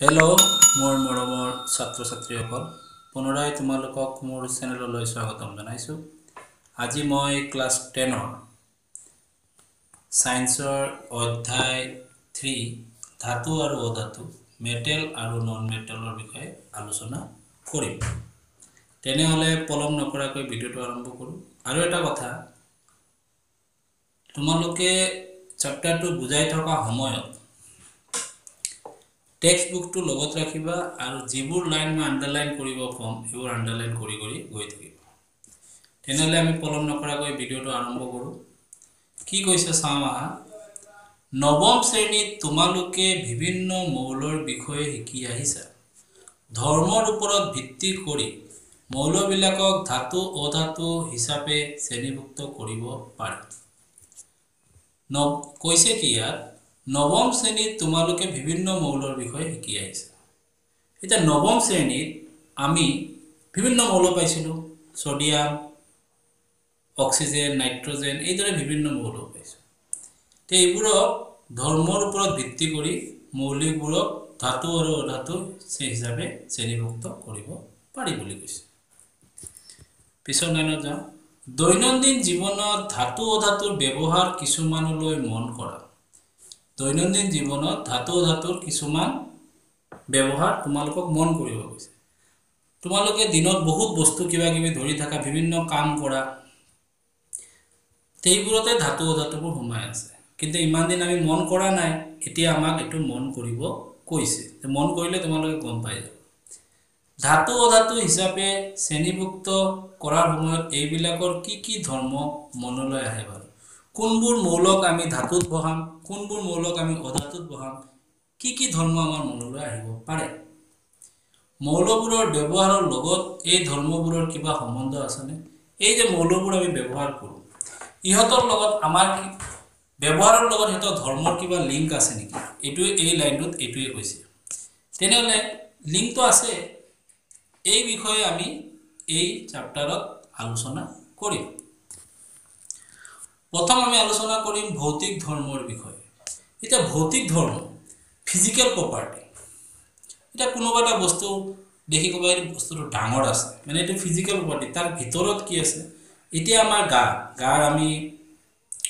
Hello মোৰ মৰমৰ ছাত্ৰ ছাত্ৰীসকল পুনৰাই তোমালোকক মোৰ চেনেললৈ স্বাগতম জনাইছোঁ। আজি মই ক্লাছ টেনৰ ছায়েন্সৰ অধ্যায় থ্ৰী ধাতু আৰু অধাতু মেটেল আৰু নন মেটেলৰ বিষয়ে আলোচনা কৰিম। তেনেহ'লে পলম নকৰাকৈ ভিডিঅ'টো আৰম্ভ কৰোঁ। আৰু এটা কথা তোমালোকে চেপ্টাৰটো বুজাই থকা সময়ত টেক্সট বুকটো লগত ৰাখিবা আৰু যিবোৰ লাইন মই আণ্ডাৰলাইন কৰিব ক'ম সেইবোৰ আণ্ডাৰলাইন কৰি কৰি গৈ থাকিব। তেনেহ'লে আমি পলম নকৰাকৈ ভিডিঅ'টো আৰম্ভ কৰোঁ। কি কৈছে চাওঁ আহা নৱম শ্ৰেণীত তোমালোকে বিভিন্ন মৌলৰ বিষয়ে শিকি আহিছা। ধৰ্মৰ ওপৰত ভিত্তি কৰি মৌলবিলাকক ধাতু অধাতু হিচাপে শ্ৰেণীভুক্ত কৰিব পাৰে। ন কৈছে কি ইয়াত? নৱম শ্ৰেণীত তোমালোকে বিভিন্ন মৌলৰ বিষয়ে শিকি আহিছা। এতিয়া নৱম শ্ৰেণীত আমি বিভিন্ন মৌল পাইছিলোঁ ছ'ডিয়াম অক্সিজেন নাইট্ৰজেন এইদৰে বিভিন্ন মৌল পাইছোঁ। তো এইবোৰক ধৰ্মৰ ওপৰত ভিত্তি কৰি মৌলিকবোৰক ধাতু আৰু অধাতু হিচাপে শ্ৰেণীভুক্ত কৰিব পাৰি বুলি কৈছে। পিছৰ লাইনত যাওঁ। দৈনন্দিন জীৱনত ধাতু অধাতুৰ ব্যৱহাৰ কিছুমানলৈ মন কৰা। দৈনন্দিন জীৱনত ধাতু ধাতুৰ কিছুমান ব্যৱহাৰ তোমালোকক মন কৰিব গৈছে। তোমালোকে দিনত বহুত বস্তু কিবা কিবি ধৰি থকা বিভিন্ন কাম কৰা সেইবোৰতে ধাতু অধাতুবোৰ সোমাই আছে। কিন্তু ইমান দিন আমি মন কৰা নাই এতিয়া আমাক এইটো মন কৰিব কৈছে। মন কৰিলে তোমালোকে গম পাই যাব। ধাতু অধাতু হিচাপে শ্ৰেণীভুক্ত কৰাৰ সময়ত এইবিলাকৰ কি কি ধৰ্ম মনলৈ আহে বাৰু? কোনবোৰ মৌলক আমি ধাতুত বহাম কোনবোৰ মৌলক আমি অধাতুত বহাম কি কি ধৰ্ম আমাৰ মনলৈ আহিব পাৰে? মৌলবোৰৰ ব্যৱহাৰৰ লগত এই ধৰ্মবোৰৰ কিবা সম্বন্ধ আছেনে? এই যে মৌলবোৰ আমি ব্যৱহাৰ কৰোঁ ইহঁতৰ লগত আমাৰ ব্যৱহাৰৰ লগত সিহঁতৰ ধৰ্মৰ কিবা লিংক আছে নেকি? এইটোৱে এই লাইনটোত এইটোৱে কৈছে। তেনেহ'লে লিংকটো আছে এই বিষয়ে আমি এই চেপ্টাৰত আলোচনা কৰিম। প্ৰথম আমি আলোচনা কৰিম ভৌতিক ধৰ্মৰ বিষয়ে। এতিয়া ভৌতিক ধৰ্ম ফিজিকেল প্ৰপাৰ্টি এতিয়া কোনোবা এটা বস্তু দেখি ক'বা এইটো বস্তুটো ডাঙৰ আছে মানে এইটো ফিজিকেল প্ৰপাৰ্টি তাৰ ভিতৰত কি আছে? এতিয়া আমাৰ গা গাৰ আমি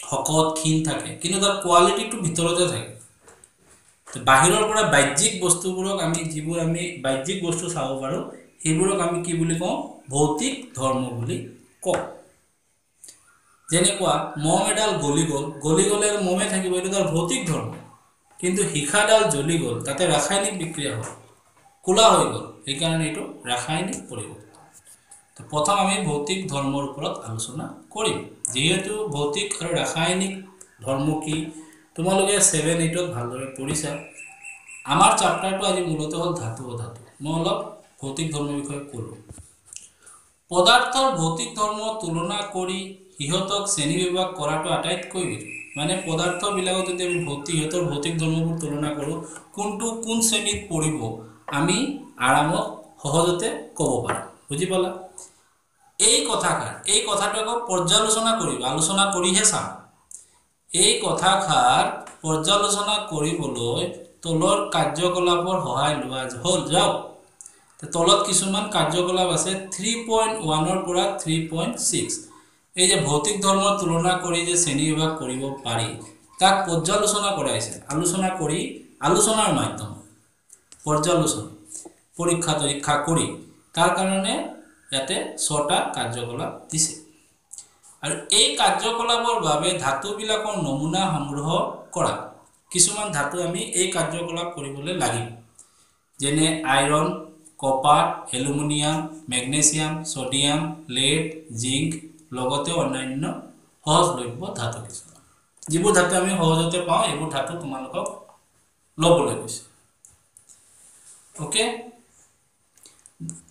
শকত ক্ষীণ থাকে কিন্তু তাৰ কোৱালিটিটো ভিতৰতে থাকে। বাহিৰৰ পৰা বাহ্যিক বস্তুবোৰক আমি যিবোৰ আমি বাহ্যিক বস্তু চাব পাৰোঁ সেইবোৰক আমি কি বুলি কওঁ? ভৌতিক ধৰ্ম বুলি কওঁ। যেনেকুৱা মম এডাল গলি গ'ল গলি গ'লে মমে থাকিব এইটো তাৰ ভৌতিক ধৰ্ম। কিন্তু শিখাডাল জ্বলি গ'ল তাতে ৰাসায়নিক বিক্ৰিয়া হ'ল কোলা হৈ গ'ল সেইকাৰণে এইটো ৰাসায়নিক পৰিৱৰ্তন। প্ৰথম আমি ভৌতিক ধৰ্মৰ ওপৰত আলোচনা কৰিম। যিহেতু ভৌতিক আৰু ৰাসায়নিক ধৰ্ম কি তোমালোকে ছেভেন এইটত ভালদৰে পঢ়িছা। আমাৰ চেপ্টাৰটো আজি মূলতঃ হ'ল ধাতু অধাতু মই অলপ ভৌতিক ধৰ্মৰ বিষয়ে ক'লোঁ। পদাৰ্থৰ ভৌতিক ধৰ্ম তুলনা কৰি সিহঁতক শ্ৰেণী বিভাগ কৰাটো আটাইতকৈ মানে পদাৰ্থবিলাকক যদি আমি ভৌতিক সিহঁতৰ ভৌতিক ধৰ্মবোৰ তুলনা কৰোঁ কোনটো কোন শ্ৰেণীত পৰিব আমি আৰামত সহজতে ক'ব পাৰোঁ। বুজি পালা? এই কথাষাৰ এই কথাটো আকৌ পৰ্যালোচনা কৰিবা। আলোচনা কৰিহে চাওঁ। এই কথাষাৰ পৰ্যালোচনা কৰিবলৈ তলৰ কাৰ্যকলাপৰ সহায় লোৱা হ'ল যাওক। তলত কিছুমান কাৰ্যকলাপ আছে থ্ৰী পইণ্ট ওৱানৰ পৰা থ্ৰী পইণ্ট ছিক্স এই যে ভৌতিক ধৰ্মৰ তুলনা কৰি যে শ্ৰেণী বিভাগ কৰিব পাৰি তাক পৰ্যালোচনা কৰাইছে আলোচনা কৰি আলোচনাৰ মাধ্যমত পৰ্যালোচনা পৰীক্ষা তৰীক্ষা কৰি তাৰ কাৰণে ইয়াতে ছটা কাৰ্যকলাপ দিছে। আৰু এই কাৰ্যকলাপৰ বাবে ধাতুবিলাকৰ নমুনা সংগ্ৰহ কৰা কিছুমান ধাতু আমি এই কাৰ্যকলাপ কৰিবলৈ লাগিব। যেনে iron copper aluminium magnesium sodium lead zinc লগতে অন্যান্য সহজলভ্য ধাতু কিছুমান। যিবোৰ ধাতু আমি সহজতে পাওঁ এইবোৰ ধাতু তোমালোকক ল'বলৈ কৈছে। অ'কে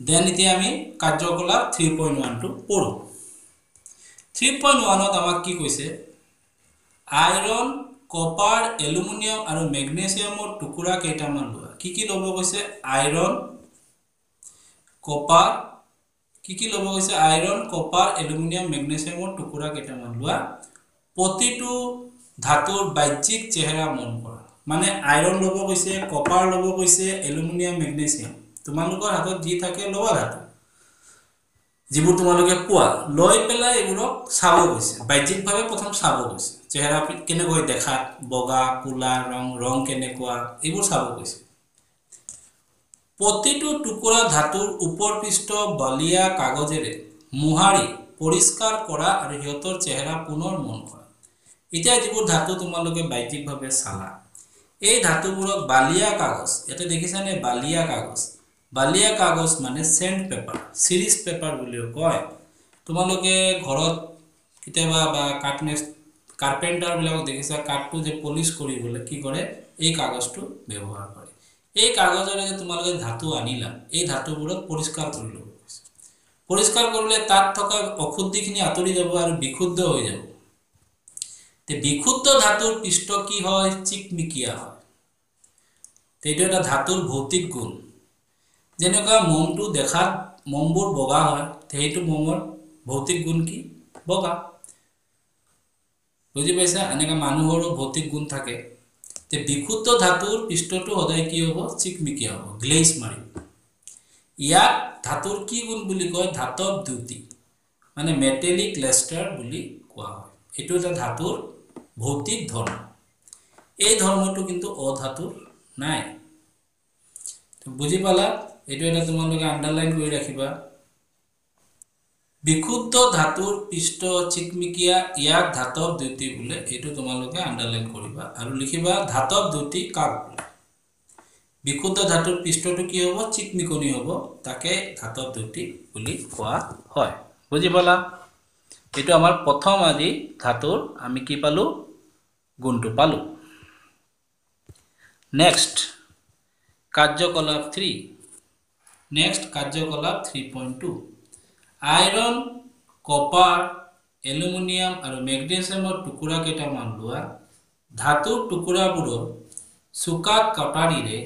দেন এতিয়া আমি কাৰ্যকলাপ থ্ৰী পইণ্ট ওৱানটো পঢ়োঁ। থ্ৰী পইণ্ট ওৱানত আমাক কি কৈছে? আইৰণ কপাৰ এলুমিনিয়াম আৰু মেগনেছিয়ামৰ টুকুৰা কেইটামান লোৱা। কি কি ল'ব কৈছে? আইৰণ কপাৰ কি কি ল'ব গৈছে? আইৰণ কপাৰ এলুমিনিয়াম মেগনেছিয়ামৰ টুকুৰা কেইটামান লোৱা। প্ৰতিটো ধাতুৰ বাহ্যিক চেহেৰা মন কৰা। মানে আইৰণ ল'ব কৈছে কপাৰ ল'ব কৈছে এলুমিনিয়াম মেগনেছিয়াম তোমালোকৰ হাতত যি থাকে ল'বা ধাতু। যিবোৰ তোমালোকে পোৱা লৈ পেলাই এইবোৰক চাব গৈছে। বাহ্যিকভাৱে প্ৰথম চাব গৈছে। চেহেৰা কেনেকৈ দেখাত বগা কোলা ৰং ৰং কেনেকুৱা? এইবোৰ চাব গৈছে। প্ৰতিটো টুকুৰা ধাতুৰ ওপৰ পৃষ্ঠ বলীয়া কাগজেৰে মোহাৰি পৰিষ্কাৰ কৰা আৰু সিহঁতৰ চেহেৰা পুনৰ মন কৰা। এতিয়া যিবোৰ ধাতু তোমালোকে বাহ্যিকভাৱে চালা এই ধাতুবোৰক বালিয়া কাগজ ইয়াতে দেখিছানে? বালিয়া কাগজ। বালিয়া কাগজ মানে চেণ্ট পেপাৰ চিৰিজ পেপাৰ বুলিও কয়। তোমালোকে ঘৰত কেতিয়াবা বা কাঠনেচ কাৰ্পেণ্টাৰবিলাকক দেখিছা কাঠটো যে পলিচ কৰিবলৈ কি কৰে? এই কাগজটো ব্যৱহাৰ কৰে। এই কাগজেৰে যে তোমালোকে ধাতু আনিলা এই ধাতুবোৰক পৰিষ্কাৰ কৰি ল'ব পৰিষ্কাৰ কৰিলে তাত থকা অশুদ্ধিখিনি আঁতৰি যাব আৰু বিশুদ্ধ হৈ যাব। বিশুদ্ধ ধাতুৰ পৃষ্ঠ কি হয়? চিকমিকিয়া হয়। এইটো এটা ধাতুৰ ভৌতিক গুণ। যেনেকুৱা মমটো দেখাত মমবোৰ বগা হয় সেইটো মমৰ ভৌতিক গুণ কি? বগা। বুজি পাইছা? এনেকুৱা মানুহৰো ভৌতিক গুণ থাকে। তে বিশুদ্ধ ধাতুৰ পৃষ্ঠটো সদায় কি হ'ব চিকমিকিয়া হ'ব গ্লেজ মাৰিব ইয়াক ধাতুৰ কি গুণ বুলি কয় ধাতৱ দ্যুতি মানে মেটেলিক লেষ্টাৰ বুলি কোৱা হয় এইটো এটা ধাতুৰ ভৌতিক ধৰ্ম এই ধৰ্মটো কিন্তু অধাতুৰ নাই বুজি পালা এইটো এটা তোমালোকে আণ্ডাৰলাইন কৰি ৰাখিবা বিশুদ্ধ ধাতুৰ পৃষ্ঠ চিকমিকিয়া ইয়াক ধাতৱ দ্যুতি বোলে এইটো তোমালোকে আণ্ডাৰলাইন কৰিবা আৰু লিখিবা ধাতৱ দ্যুতি কাক বোলে। বিশুদ্ধ ধাতুৰ পৃষ্ঠটো কি হ'ব? চিকমিকনি হ'ব তাকে ধাতৱ দ্যুতি বুলি কোৱা হয়। বুজি পালা? এইটো আমাৰ প্ৰথম আজি ধাতুৰ আমি কি পালোঁ? গুণটো পালোঁ। নেক্সট কাৰ্যকলাপ থ্ৰী নেক্সট কাৰ্যকলাপ three point two iron copper aluminium আৰু মেগনেছিয়ামৰ টুকুৰা কেইটামান লোৱা ধাতুৰ টুকুৰাবোৰৰ চোকা কটাৰীৰে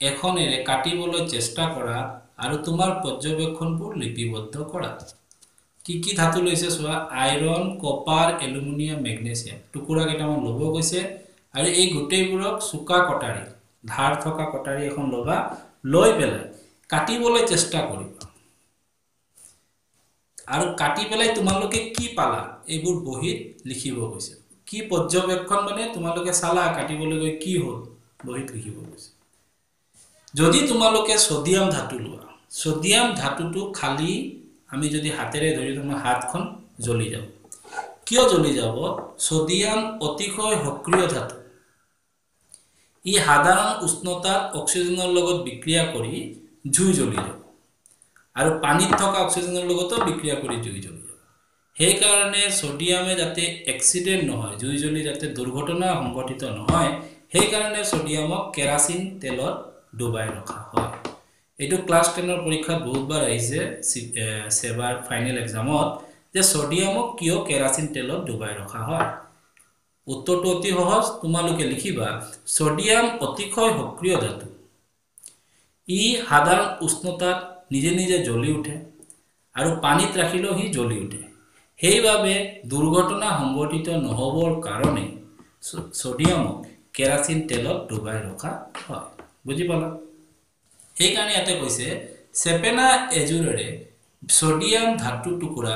এখনেৰে কাটিবলৈ চেষ্টা কৰা আৰু তোমাৰ পৰ্যবেক্ষণবোৰ লিপিবদ্ধ কৰা। কি কি ধাতু লৈছে চোৱা? আইৰণ কপাৰ এলুমিনিয়াম মেগনেছিয়াম টুকুৰা কেইটামান ল'ব গৈছে আৰু এই গোটেইবোৰক চোকা কটাৰী ধাৰ থকা কটাৰী এখন ল'বা লৈ পেলাই কাটিবলৈ চেষ্টা কৰিবা। আৰু কাটি পেলাই তোমালোকে কি পালা? এইবোৰ বহীত লিখিব গৈছে কি পৰ্যবেক্ষণ মানে তোমালোকে চালা কাটিবলৈ গৈ কি হ'ল? বহীত লিখিব গৈছে যদি তোমালোকে ছডিয়াম ধাতু লোৱা ছডিয়াম ধাতুটো খালী আমি যদি হাতেৰে ধৰি তোমাৰ হাতখন জ্বলি যাব কিয় জ্বলি যাব? ছডিয়াম অতিশয় সক্ৰিয় ধাতু। ই সাধাৰণ উষ্ণতাত অক্সিজেনৰ লগত বিক্ৰিয়া কৰি জুই জ্বলি যাব। আৰু পানীত থকা অক্সিজেনৰ লগতো বিক্ৰিয়া কৰি জুই জ্বলি যাব সেইকাৰণে ছডিয়ামে যাতে এক্সিডেণ্ট নহয় জুই জ্বলি যাতে দুৰ্ঘটনা সংঘটিত নহয় সেইকাৰণে ছডিয়ামক কেৰাচিন তেলত ডুবাই ৰখা হয়। এইটো ক্লাছ টেনৰ পৰীক্ষাত বহুতবাৰ আহিছে ছেবাৰ ফাইনেল এক্সামত যে ছডিয়ামক কিয় কেৰাচিন তেলত ডুবাই ৰখা হয়। উত্তৰটো অতি সহজ তোমালোকে লিখিবা ছডিয়াম অতিশয় সক্ৰিয় ধাতু। ই সাধাৰণ উষ্ণতাত নিজে নিজে জ্বলি উঠে আৰু পানীত ৰাখিলেও সি জ্বলি উঠে। সেইবাবে দুৰ্ঘটনা সংঘটিত নহ'বৰ কাৰণে ছডিয়ামক কেৰাচিন তেলত ডুবাই ৰখা হয়। বুজি পালা? সেইকাৰণে ইয়াতে কৈছে চেপেনা এযোৰেৰে ছডিয়াম ধাতু টুকুৰা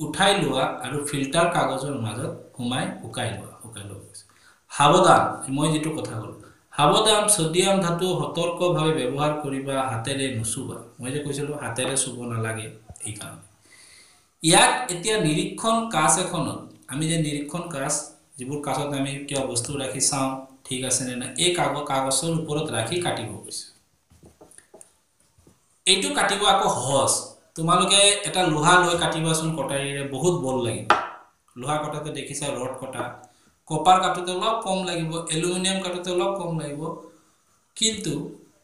উঠাই লোৱা আৰু ফিল্টাৰ কাগজৰ মাজত সোমাই শুকাই লোৱা শুকাই লোৱা সাৱধান মই যিটো কথা ক'লোঁ। সাৱধান ছডিয়াম ধাতু সতৰ্কভাৱে ব্যৱহাৰ কৰিবা হাতেৰে নুচুবা। মই যে কৈছিলোঁ হাতেৰে চুব নালাগে এইকাৰণে ইয়াক এতিয়া নিৰীক্ষণ কাছ এখনত আমি যে নিৰীক্ষণ কাছ যিবোৰ কাছত আমি কিবা বস্তু ৰাখি চাওঁ ঠিক আছে নে নাই এই কাগজ কাগজৰ ওপৰত ৰাখি কাটিব কৈছে। এইটো কাটিব আকৌ সহজ। তোমালোকে এটা লোহা লৈ কাটিবাচোন কটাৰীৰে বহুত বল লাগিব। লোহা কটাতে দেখিছা ৰড কটা। কপাৰ কাটোতে অলপ কম লাগিব এলুমিনিয়াম কাটোতে অলপ কম লাগিব কিন্তু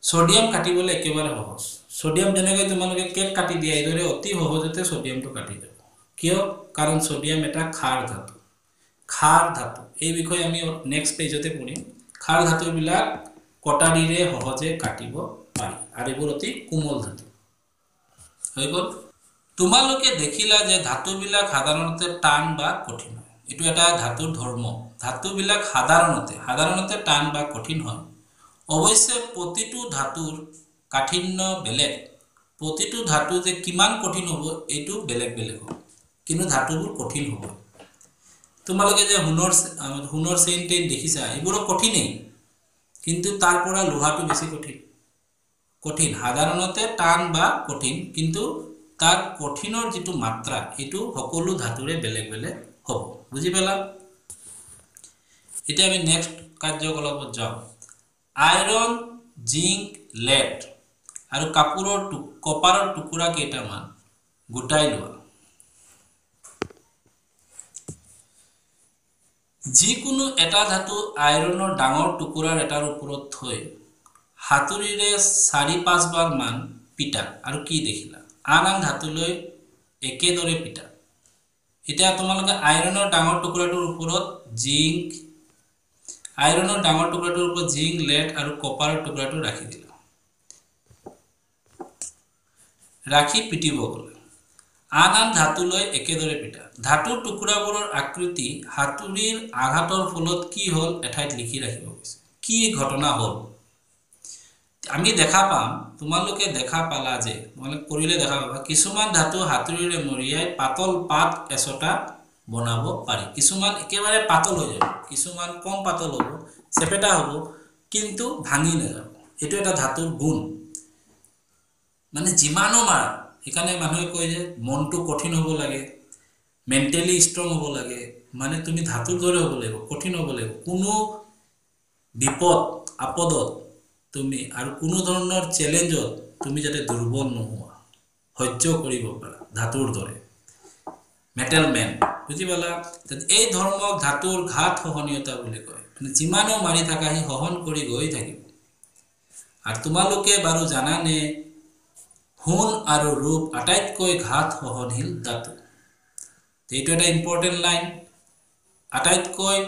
ছডিয়াম কাটিবলৈ একেবাৰে সহজ। ছডিয়াম যেনেকৈ তোমালোকে কেক কাটি দিয়া এইদৰে অতি সহজতে ছডিয়ামটো কাটি যাব। কিয়? কাৰণ ছডিয়াম এটা খাৰ ধাতু। খাৰ ধাতু। এই বিষয়ে আমি নেক্সট পেজতে পঢ়িম। খাৰ ধাতুবিলাক কটাৰীৰে সহজে কাটিব পাৰি আৰু এইবোৰ অতি কোমল ধাতু। হৈ গ'ল। তোমালোকে দেখিলা যে ধাতুবিলাক সাধাৰণতে টান বা কঠিন। এইটো এটা ধাতুৰ ধৰ্ম। ধাতুবিলাক সাধাৰণতে সাধাৰণতে টান বা কঠিন হয়। অৱশ্যে প্ৰতিটো ধাতুৰ কাঠিন্য বেলেগ। প্ৰতিটো ধাতু যে কিমান কঠিন হ'ব এইটো বেলেগ বেলেগ হ'ব। কিন্তু ধাতুবোৰ কঠিন হ'ব। তোমালোকে যে সোণৰ সোণৰ চেইন টেইন দেখিছা এইবোৰো কঠিনেই। কিন্তু তাৰ পৰা লোহাটো বেছি কঠিন। কঠিন। সাধাৰণতে টান বা কঠিন কিন্তু তাৰ কঠিনৰ যিটো মাত্ৰা এইটো সকলো ধাতুৰে বেলেগ বেলেগ হ'ব। বুজি পালা? এতিয়া আমি নেক্সট কাৰ্যকলাপত যাওঁ। আইৰণ জিংক লেড আৰু কাপোৰৰ টু কপাৰৰ টুকুৰা কেইটামান গোটাই লোৱা। যিকোনো এটা ধাতু আইৰণৰ ডাঙৰ টুকুৰাৰ এটাৰ ওপৰত থৈ হাতুৰিৰে চাৰি পাঁচবাৰ মান পিটা। আৰু কি দেখিলা? আন আন ধাতুলৈ একেদৰে পিটা। এতিয়া তোমালোকে আইৰণৰ ডাঙৰ টুকুৰাটোৰ ওপৰত জিংক আইৰণৰ ডাঙৰ টুকুৰাটোৰ ওপৰত জিংক লেড আৰু কপাৰৰ টুকুৰাটো ৰাখি দিলা। ৰাখি পিটিব গ'লে। আন আন ধাতুলৈ একেদৰে পিটা। ধাতুৰ টুকুৰাবোৰৰ আকৃতি হাতুৰিৰ আঘাতৰ ফলত কি হ'ল এঠাইত লিখি ৰাখিব গৈছে। কি ঘটনা হ'ল? আমি দেখা পাম তোমালোকে দেখা পালা যে তোমালোকে কৰিলে দেখা পাবা কিছুমান ধাতু হাতুৰিৰে মৰিয়াই পাতল পাত এচটা বনাব পাৰি। কিছুমান একেবাৰে পাতল হৈ যাব কিছুমান কম পাতল হ'ব চেপেটা হ'ব কিন্তু ভাঙি নাযাব। এইটো এটা ধাতুৰ গুণ। মানে যিমানো মাৰা সেইকাৰণে মানুহে কয় যে মনটো কঠিন হ'ব লাগে মেণ্টেলি ষ্ট্ৰং হ'ব লাগে মানে তুমি ধাতুৰ দৰে হ'ব লাগিব কঠিন হ'ব লাগিব। কোনো বিপদ আপদত তুমি আৰু কোনো ধৰণৰ চেলেঞ্জত তুমি যাতে দুৰ্বল নোহোৱা সহ্য কৰিব পাৰা ধাতুৰ দৰে। মেটেল মেন বুজি পালা এই ধৰ্মক ধাতুৰ ঘাত সহনীয়তা বুলি কয়। মানে যিমানো মাৰি থাকা সি সহন কৰি গৈ থাকিব। আৰু তোমালোকে বাৰু জানানে সোণ আৰু ৰূপ আটাইতকৈ ঘাত সহনশীল ধাতু। এইটো এটা ইম্পৰ্টেণ্ট লাইন আটাইতকৈ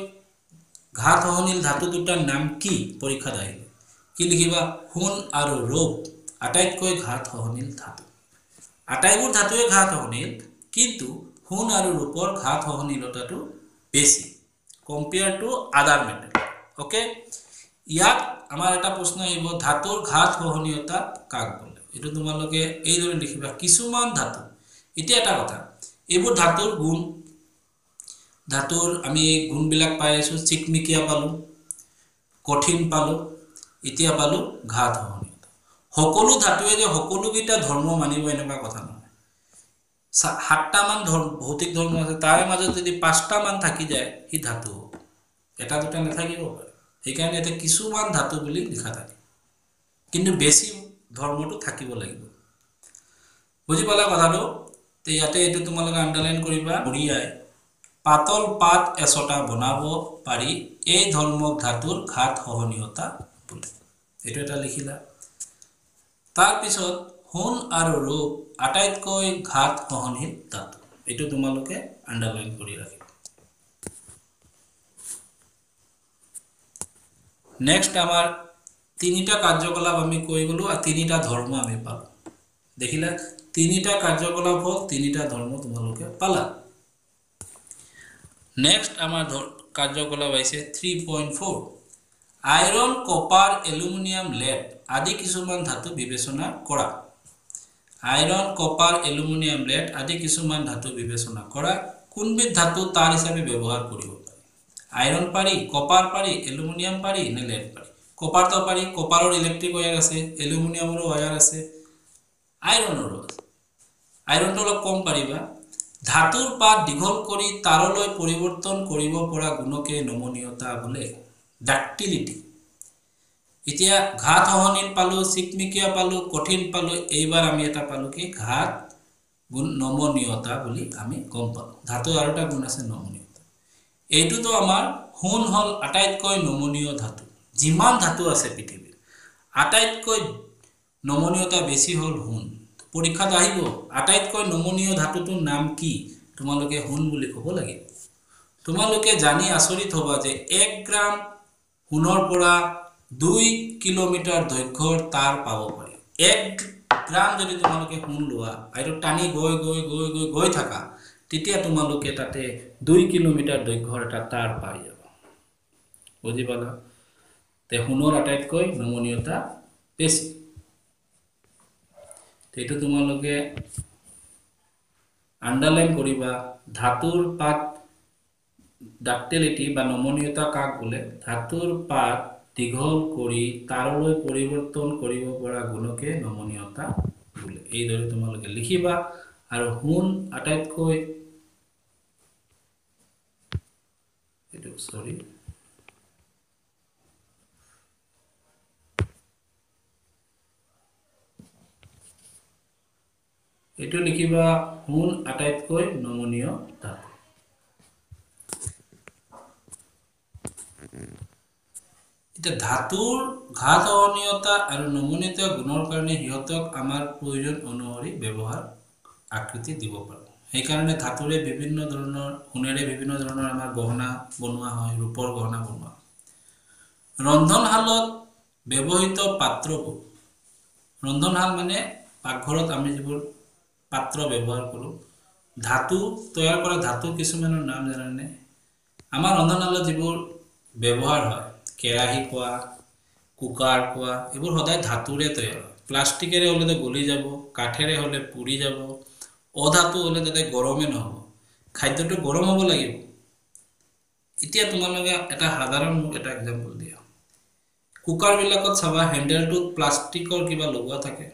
ঘাত সহনশীল ধাতু দুটাৰ নাম কি? পৰীক্ষাত আহিলে। কি লিখিবা? সোণ আৰু ৰূপ আটাইতকৈ ঘাত সহনশীল ধাতু। আটাইবোৰ ধাতুৱে ঘাত সহনশীল কিন্তু সোণ আৰু ৰূপৰ ঘাত সহনশীলতাটো বেছি। Compare to other metal okay ইয়াত আমাৰ এটা প্ৰশ্ন আহিব ধাতুৰ ঘাত সহনীয়তা কাক বোলে? এইটো তোমালোকে এইদৰে লিখিবা কিছুমান ধাতু। এতিয়া এটা কথা এইবোৰ ধাতুৰ গুণ ধাতুৰ আমি গুণবিলাক পাই আছোঁ চিকমিকিয়া পালোঁ কঠিন পালোঁ এতিয়া পালোঁ ঘাত সহনীয়তা সকলো ধাতুৱে যে সকলোকেইটা ধৰ্ম মানিব এনেকুৱা কথা চা- সাতটামান ভৌতিক ধৰ্ম আছে তাৰে মাজত যদি পাঁচটামান থাকি যায় সি ধাতু। হ'ব এটা দুটা নাথাকিব পাৰে। সেইকাৰণে ইয়াতে কিছুমান ধাতু বুলি লিখা থাকে। কিন্তু বেছি ধৰ্মটো থাকিব লাগিব। বুজি পালা কথাটো? ইয়াতে এইটো তোমালোকে আণ্ডাৰলাইন কৰিবা উৰিয়াই পাতল পাত এচটা বনাব পাৰি এই ধৰ্মক ধাতুৰ ঘাত সহনীয়তা বোলে। এইটো এটা লিখিলা। তাৰপিছত সোণ আৰু ৰূপ আটাইতকৈ ঘাত সহনশীল ধাতু এইটো তোমালোকে আণ্ডাৰলাইন কৰি ৰাখিবা। নেক্সট আমাৰ তিনিটা কাৰ্যকলাপ আমি কৈ গ'লোঁ আৰু তিনিটা ধৰ্ম আমি পালোঁ। দেখিলা তিনিটা কাৰ্যকলাপ হ'ল তিনিটা ধৰ্ম তোমালোকে পালা। নেক্সট আমাৰ কাৰ্যকলাপ আহিছে three point four iron copper aluminium lead আদি কিছুমান ধাতু বিবেচনা কৰা। আইৰণ কপাৰ এলুমিনিয়াম লেড আদি কিছুমান ধাতু বিবেচনা কৰা কোনবিধ ধাতু তাৰ হিচাপে ব্যৱহাৰ কৰিব পাৰি? আইৰণ পাৰি কপাৰ পাৰি এলুমিনিয়াম পাৰি নে লেড পাৰি? কপাৰটো পাৰি কপাৰৰ ইলেক্ট্ৰিক ৱায়াৰ আছে এলুমিনিয়ামৰো ৱায়াৰ আছে আইৰণৰো আছে। আইৰণটো অলপ কম পাৰিবা। ধাতুৰ পাত দীঘল কৰি তাৰলৈ পৰিৱৰ্তন কৰিব পৰা গুণকে নমনীয়তা বোলে ডাক্টিলিটি। এতিয়া ঘাত সহনীল পালোঁ চিকমিকিয়া পালোঁ কঠিন পালোঁ এইবাৰ আমি এটা পালোঁ কি? ঘাত গুণ নমনীয়তা বুলি আমি গম পালোঁ। ধাতুৰ আৰু এটা গুণ আছে নমনীয়তা। এইটোতো আমাৰ সোণ হ'ল আটাইতকৈ নমনীয় ধাতু। যিমান ধাতু আছে পৃথিৱীত আটাইতকৈ নমনীয়তা বেছি হ'ল সোণ। পৰীক্ষাত আহিব আটাইতকৈ নমনীয় ধাতুটোৰ নাম কি? তোমালোকে সোণ বুলি ক'ব লাগিব। তোমালোকে জানি আচৰিত হ'বা যে এক গ্ৰাম সোণৰ পৰা দুই কিলোমিটাৰ দৈৰ্ঘ্যৰ তাঁৰ পাব পাৰি। এক গ্ৰাম যদি তোমালোকে সোণ লোৱা এইটো টানি গৈ গৈ গৈ গৈ গৈ থাকা তেতিয়া তোমালোকে তাতে দুই কিলোমিটাৰ দৈৰ্ঘ্যৰ এটা তাঁৰ পাই যাবা। বুজি পালা? তে সোণৰ আটাইতকৈ নমনীয়তা বেছি। এইটো তোমালোকে আণ্ডাৰলাইন কৰিবা ধাতুৰ পাত ডাক্টেলিটি বা নমনীয়তা কাক বোলে? ধাতুৰ পাত দীঘল কৰি তাৰলৈ পৰিৱৰ্তন কৰিব পৰা গুণকে নমনীয়তা বোলে। এইদৰে তোমালোকে লিখিবা আৰু সোণ আটাইতকৈ এইটো চৰি এইটো লিখিবা সোণ আটাইতকৈ নমনীয় ধাতু এতিয়া ধাতুৰ ঘাত সহনীয়তা আৰু নমনীয়তা গুণৰ কাৰণে সিহঁতক আমাৰ প্ৰয়োজন অনুসৰি ব্যৱহাৰ আকৃতি দিব পাৰোঁ। সেইকাৰণে ধাতুৰে বিভিন্ন ধৰণৰ সোণেৰে বিভিন্ন ধৰণৰ আমাৰ গহনা বনোৱা হয় ৰূপৰ গহনা বনোৱা ৰন্ধনশালত ব্যৱহৃত পাত্ৰবোৰ ৰন্ধনশাল মানে পাকঘৰত আমি যিবোৰ পাত্ৰ ব্যৱহাৰ কৰোঁ ধাতু তৈয়াৰ কৰা ধাতু কিছুমানৰ নাম জানেনে? আমাৰ ৰন্ধনশালত যিবোৰ ব্যৱহাৰ হয় কেৰাহী কোৱা কুকাৰ কোৱা এইবোৰ সদায় ধাতুৰে তৈয়াৰ হয়। প্লাষ্টিকেৰে হ'লেতো গলি যাব কাঠেৰে হ'লে পুৰি যাব অধাতু হ'লে তাতে গৰমে নহ'ব। খাদ্যটো গৰম হ'ব লাগিব। এতিয়া তোমালোকে এটা সাধাৰণ মোক এটা এক্সাম্পল দিয়া। কুকাৰবিলাকত চাবা হেণ্ডেলটোত প্লাষ্টিকৰ কিবা লগোৱা থাকে।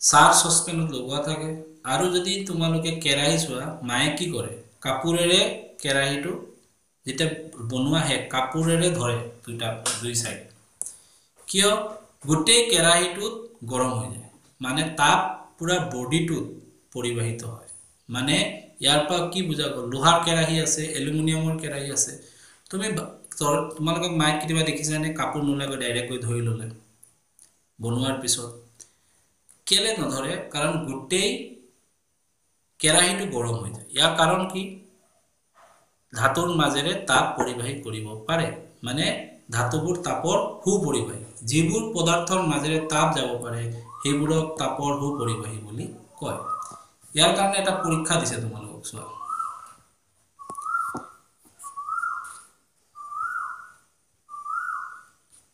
চাহ চচপেনত লগোৱা থাকে। আৰু যদি তোমালোকে কেৰাহী চোৱা মায়ে কি কৰে? কাপোৰেৰে কেৰাহীটো যেতিয়া বনোৱা শেষ কাপোৰেৰে ধৰে দুটা দুই চাইড কিয়? গোটেই কেৰাহীটোত গৰম হৈ যায়। মানে তাপ পূৰা বডিটোত পৰিবাহিত হয়। মানে ইয়াৰ পৰা কি বুজা গ'ল? লোহাৰ কেৰাহী আছে এলুমিনিয়ামৰ কেৰাহী আছে। তুমি তোমালোকক মাইক কেতিয়াবা দেখিছানে কাপোৰ নোলাকৈ ডাইৰেক্ট গৈ ধৰি ল'লে? বনোৱাৰ পিছত। কেলে নধৰে? কাৰণ গোটেই কেৰাহীটো গৰম হৈ যায়। ইয়াৰ কাৰণ কি? ধাতুৰ মাজেৰে তাপ পৰিবাহী কৰিব পাৰে। মানে ধাতুবোৰ তাপৰ সুপৰিবাহী। যিবোৰ পদাৰ্থৰ মাজেৰে তাপ যাব পাৰে সেইবোৰক তাপৰ সুপৰিবাহী বুলি কয়। ইয়াৰ কাৰণে এটা পৰীক্ষা দিছে তোমালোকক চোৱা।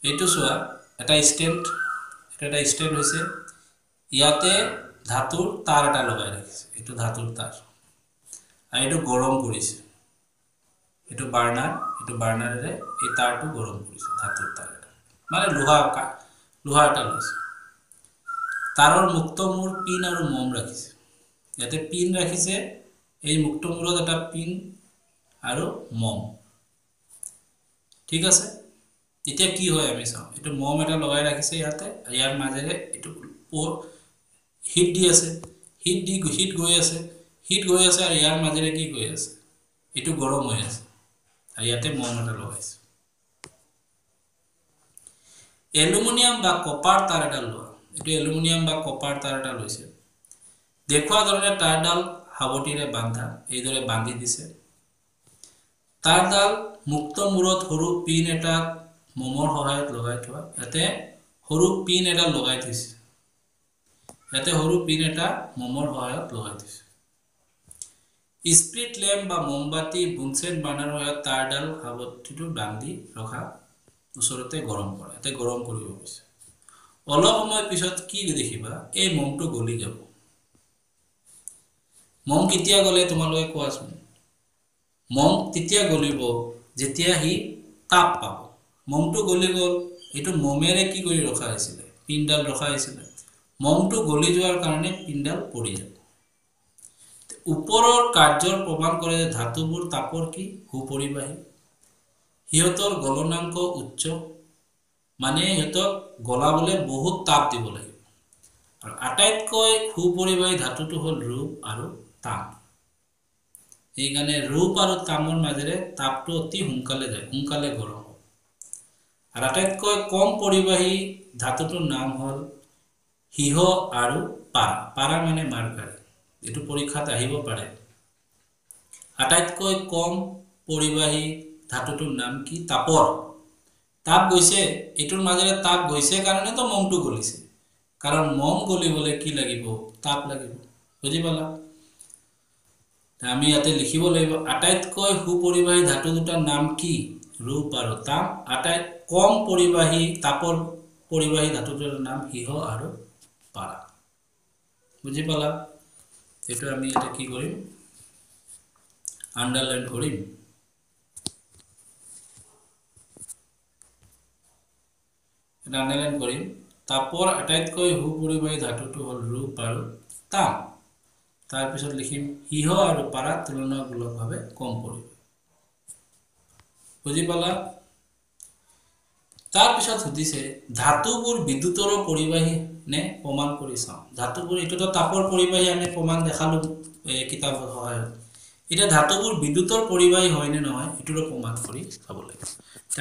এইটো চোৱা এটা ষ্টেণ্ড এটা ষ্টেণ্ড হৈছে ইয়াতে ধাতুৰ তাৰ এটা লগাই ৰাখিছে। এইটো ধাতুৰ তাৰ। আৰু এইটো গৰম কৰিছে। এইটো বাৰ্ণাৰ এইটো বাৰ্ণাৰেৰে এই তাৰটো গৰম কৰিছে ধাতুৰ তাৰ এটা মানে লোহা লোহা এটা লৈছে। তাৰৰ মুক্ত মূৰ পিন আৰু মম ৰাখিছে। ইয়াতে পিন ৰাখিছে এই মুক্ত মূৰত এটা পিন আৰু মম। ঠিক আছে? এতিয়া কি হয় আমি চাওঁ। এইটো মম এটা লগাই ৰাখিছে ইয়াতে ইয়াৰ মাজেৰে এইটো হিট দি আছে। হিট দি হিট গৈ আছে। হিট গৈ আছে আৰু ইয়াৰ মাজেৰে কি গৈ আছে? এইটো গৰম হৈ আছে। আৰু ইয়াতে মম এটা লগাইছে এলুমিনিয়াম বা কপাৰ তাৰ এটা লোৱা এইটো এলুমিনিয়াম বা কপাৰ তাৰ এটা লৈছে দেখুওৱা ধৰণে তাঁৰডাল সাৱটিৰে বান্ধা এইদৰে বান্ধি দিছে তাঁৰডাল মুক্ত মূৰত সৰু পিন এটা মমৰ সহায়ত লগাই থোৱা ইয়াতে সৰু পিন এটা লগাই থৈছে ইয়াতে সৰু পিন এটা মমৰ সহায়ত লগাই থৈছে স্প্ৰিট লেম্প বা মমবাতি বুনচেন বাৰ্ণাৰ সহায়ত তাঁৰডাল সাৱটিটো বান্ধি ৰখা ওচৰতে গৰম কৰা। ইয়াতে গৰম কৰিব গৈছে অলপ সময় পিছত কি দেখিবা? এই মমটো গলি যাব। মম কেতিয়া গ'লে তোমালোকে কোৱাচোন? মম তেতিয়া গলিব যেতিয়া সি তাপ পাব। মমটো গলি গ'ল এইটো মমেৰে কি কৰি ৰখা হৈছিলে? পিনডাল ৰখা হৈছিলে। মমটো গলি যোৱাৰ কাৰণে পিনডাল পৰি যাব। ওপৰৰ কাৰ্যৰ প্ৰমাণ কৰে যে ধাতুবোৰ তাপৰ কি? সুপৰিবাহী। সিহঁতৰ গলনাংক উচ্চ। মানে সিহঁতক গলাবলৈ বহুত তাপ দিব লাগিব আৰু আটাইতকৈ সুপৰিবাহী ধাতুটো হ'ল ৰূপ আৰু তাম। সেইকাৰণে ৰূপ আৰু তামৰ মাজেৰে তাপটো অতি সোনকালে যায় সোনকালে গৰম হয়। আৰু আটাইতকৈ কম পৰিবাহী ধাতুটোৰ নাম হ'ল সিহ আৰু পাৰা। পাৰা মানে মাৰ্কাৰী। এইটো পৰীক্ষাত আহিব পাৰে। আটাইতকৈ কম পৰিবাহী ধাতুটোৰ নাম কি? তাপৰ। তাপ গৈছে এইটোৰ মাজেৰে তাপ গৈছে কাৰণেতো মমটো গলিছে। কাৰণ মম গলিবলৈ কি লাগিব? তাপ লাগিব। বুজি পালা? আমি ইয়াতে লিখিব লাগিব আটাইতকৈ সুপৰিবাহী ধাতু দুটাৰ নাম কি? ৰূপ আৰু তাপ। আটাই কম পৰিবাহী তাপৰ পৰিবাহী ধাতুটোৰ নাম সিহ আৰু পাৰা। বুজি পালা? এইটো আমি এতিয়া কি কৰিম? আণ্ডাৰলাইন কৰিম। এটা আণ্ডাৰলাইন কৰিম। তাপৰ আটাইতকৈ সুপৰিবাহী ধাতুটো হ'ল ৰূপ আৰু তাপ তাৰপিছত লিখিম সিহ আৰু পাৰা তুলনামূলকভাৱে কম পৰিব বুজি পালা? তাৰপিছত সুধিছে ধাতুবোৰ বিদ্যুতৰো পৰিবাহী? নে প্ৰমাণ কৰি চাওঁ। ধাতুবোৰ এইটোতো তাপৰ পৰিবাহী আমি প্ৰমাণ দেখালোঁ কিতাপৰ সহায়ত এতিয়া ধাতুবোৰ বিদ্যুতৰ পৰিবাহী হয়নে নহয়, এইটোৰো প্ৰমাণ কৰি চাব লাগিব।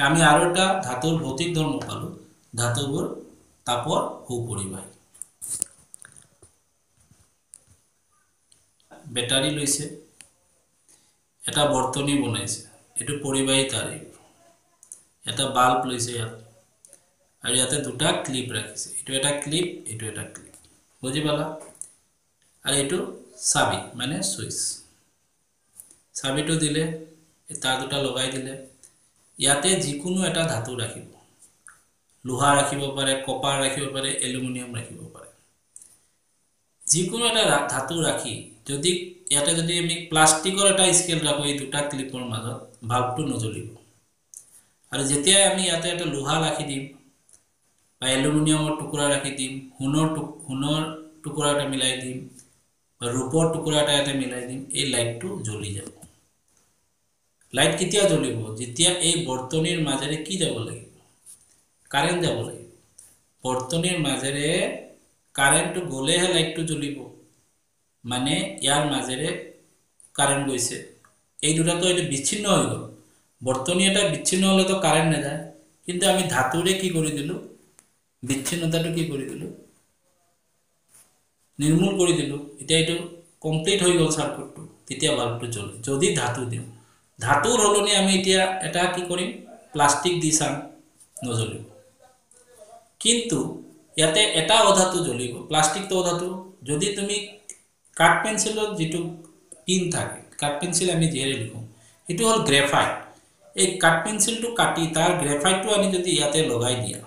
আমি আৰু এটা ধাতুৰ ভৌতিক ধৰ্ম পালোঁ, ধাতুবোৰ তাপৰ সুপৰিবাহী। বেটাৰী লৈছে, এটা বৰ্তনী বনাইছে, এইটো পৰিবাহী তাৰে। এটা বাল্ব লৈছে ইয়াত। আৰু ইয়াতে দুটা ক্লিপ ৰাখিছে। এইটো এটা ক্লিপ এইটো এটা ক্লিপ বুজি পালা? আৰু এইটো চাবি মানে চুইচ। চাবিটো দিলে তাৰ দুটা লগাই দিলে। ইয়াতে যিকোনো এটা ধাতু ৰাখিব। লোহা ৰাখিব পাৰে কপাৰ ৰাখিব পাৰে এলুমিনিয়াম ৰাখিব পাৰে। যিকোনো এটা ধাতু ৰাখি যদি ইয়াতে যদি আমি প্লাষ্টিকৰ এটা স্কেল ৰাখোঁ এই দুটা ক্লিপৰ মাজত ভাল্বটো নজ্বলিব। আৰু যেতিয়াই আমি ইয়াতে এটা লোহা ৰাখি দিম বা এলুমিনিয়ামৰ টুকুৰা ৰাখি দিম সোণৰ সোণৰ টুকুৰা এটা মিলাই দিম বা ৰূপৰ টুকুৰা এটা ইয়াতে মিলাই দিম এই লাইটটো জ্বলি যাব। লাইট কেতিয়া জ্বলিব? যেতিয়া এই বৰ্তনীৰ মাজেৰে কি যাব লাগিব? কাৰেণ্ট যাব লাগিব। বৰ্তনীৰ মাজেৰে কাৰেণ্টটো গ'লেহে লাইটটো জ্বলিব। মানে ইয়াৰ মাজেৰে কাৰেণ্ট গৈছে। এই দুটাতো এইটো বিচ্ছিন্ন হৈ গ'ল। বৰ্তনী এটা বিচ্ছিন্ন হ'লেতো কাৰেণ্ট নাযায়। কিন্তু আমি ধাতুৰে কি কৰি দিলোঁ? বিচ্ছিন্নতাটো কি কৰি দিলোঁ? নিৰ্মূল কৰি দিলোঁ। এতিয়া এইটো কমপ্লিট হৈ গ'ল চাৰ্কুটটো তেতিয়া বাল্বটো জ্বলে। যদি ধাতু দিওঁ। ধাতুৰ সলনি আমি এতিয়া এটা কি কৰিম? প্লাষ্টিক দি চাম। নজ্বলিব। কিন্তু ইয়াতে এটা অধাতু জ্বলিব। প্লাষ্টিকটো অধাতু। যদি তুমি কাঠ পেঞ্চিলত যিটো পিন থাকে কাঠ পেঞ্চিল আমি যিহেৰে লিখোঁ সেইটো হ'ল গ্ৰেফাইট এই কাঠ পেঞ্চিলটো কাটি তাৰ গ্ৰেফাইটটো আনি যদি ইয়াতে লগাই দিয়া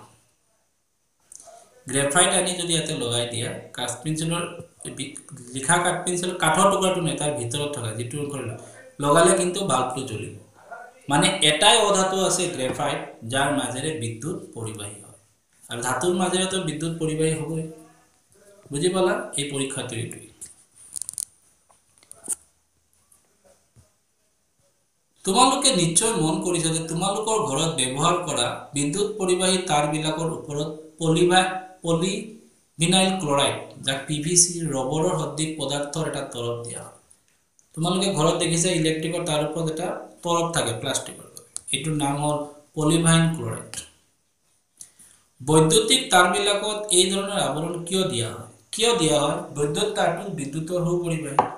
গ্ৰেফাইট আনি যদি ইয়াতে লগাই দিয়া কাঠ পেঞ্চিলৰ লিখা কাঠ পেঞ্চিলৰ কাঠৰ টুকুৰাটো নাই তাৰ ভিতৰত থকা যিটো লগালে কিন্তু বাল্বটো জ্বলিব। মানে এটাই অধাতু আছে গ্ৰেফাইট যাৰ মাজেৰে বিদ্যুৎ পৰিবাহী হয়। আৰু ধাতুৰ মাজেৰেতো বিদ্যুৎ পৰিবাহী হ'বই। বুজি পালা? এই পৰীক্ষাটো এইটোৱেই তোমালোকে নিশ্চয় মন কৰিছা যে তোমালোকৰ ঘৰত ব্যৱহাৰ কৰা বিদ্যুৎ পৰিবাহী তাঁৰবিলাকৰ ওপৰত পলিভা পলিভিনাইল ক্লৰাইড যাক পি ভি চি ৰবৰৰ সদৃশ পদাৰ্থৰ এটা তৰফ দিয়া হয়। তোমালোকে ঘৰত দেখিছা ইলেক্ট্ৰিকৰ তাৰ ওপৰত এটা তৰফ থাকে প্লাষ্টিকৰ এইটোৰ নাম হ'ল পলিভাইন ক্লৰাইড বৈদ্যুতিক তাঁৰবিলাকত এই ধৰণৰ আৱৰণ কিয় দিয়া হয়? কিয় দিয়া হয়? বৈদ্যুত তাঁৰটো বিদ্যুতৰ সুপৰিবাহী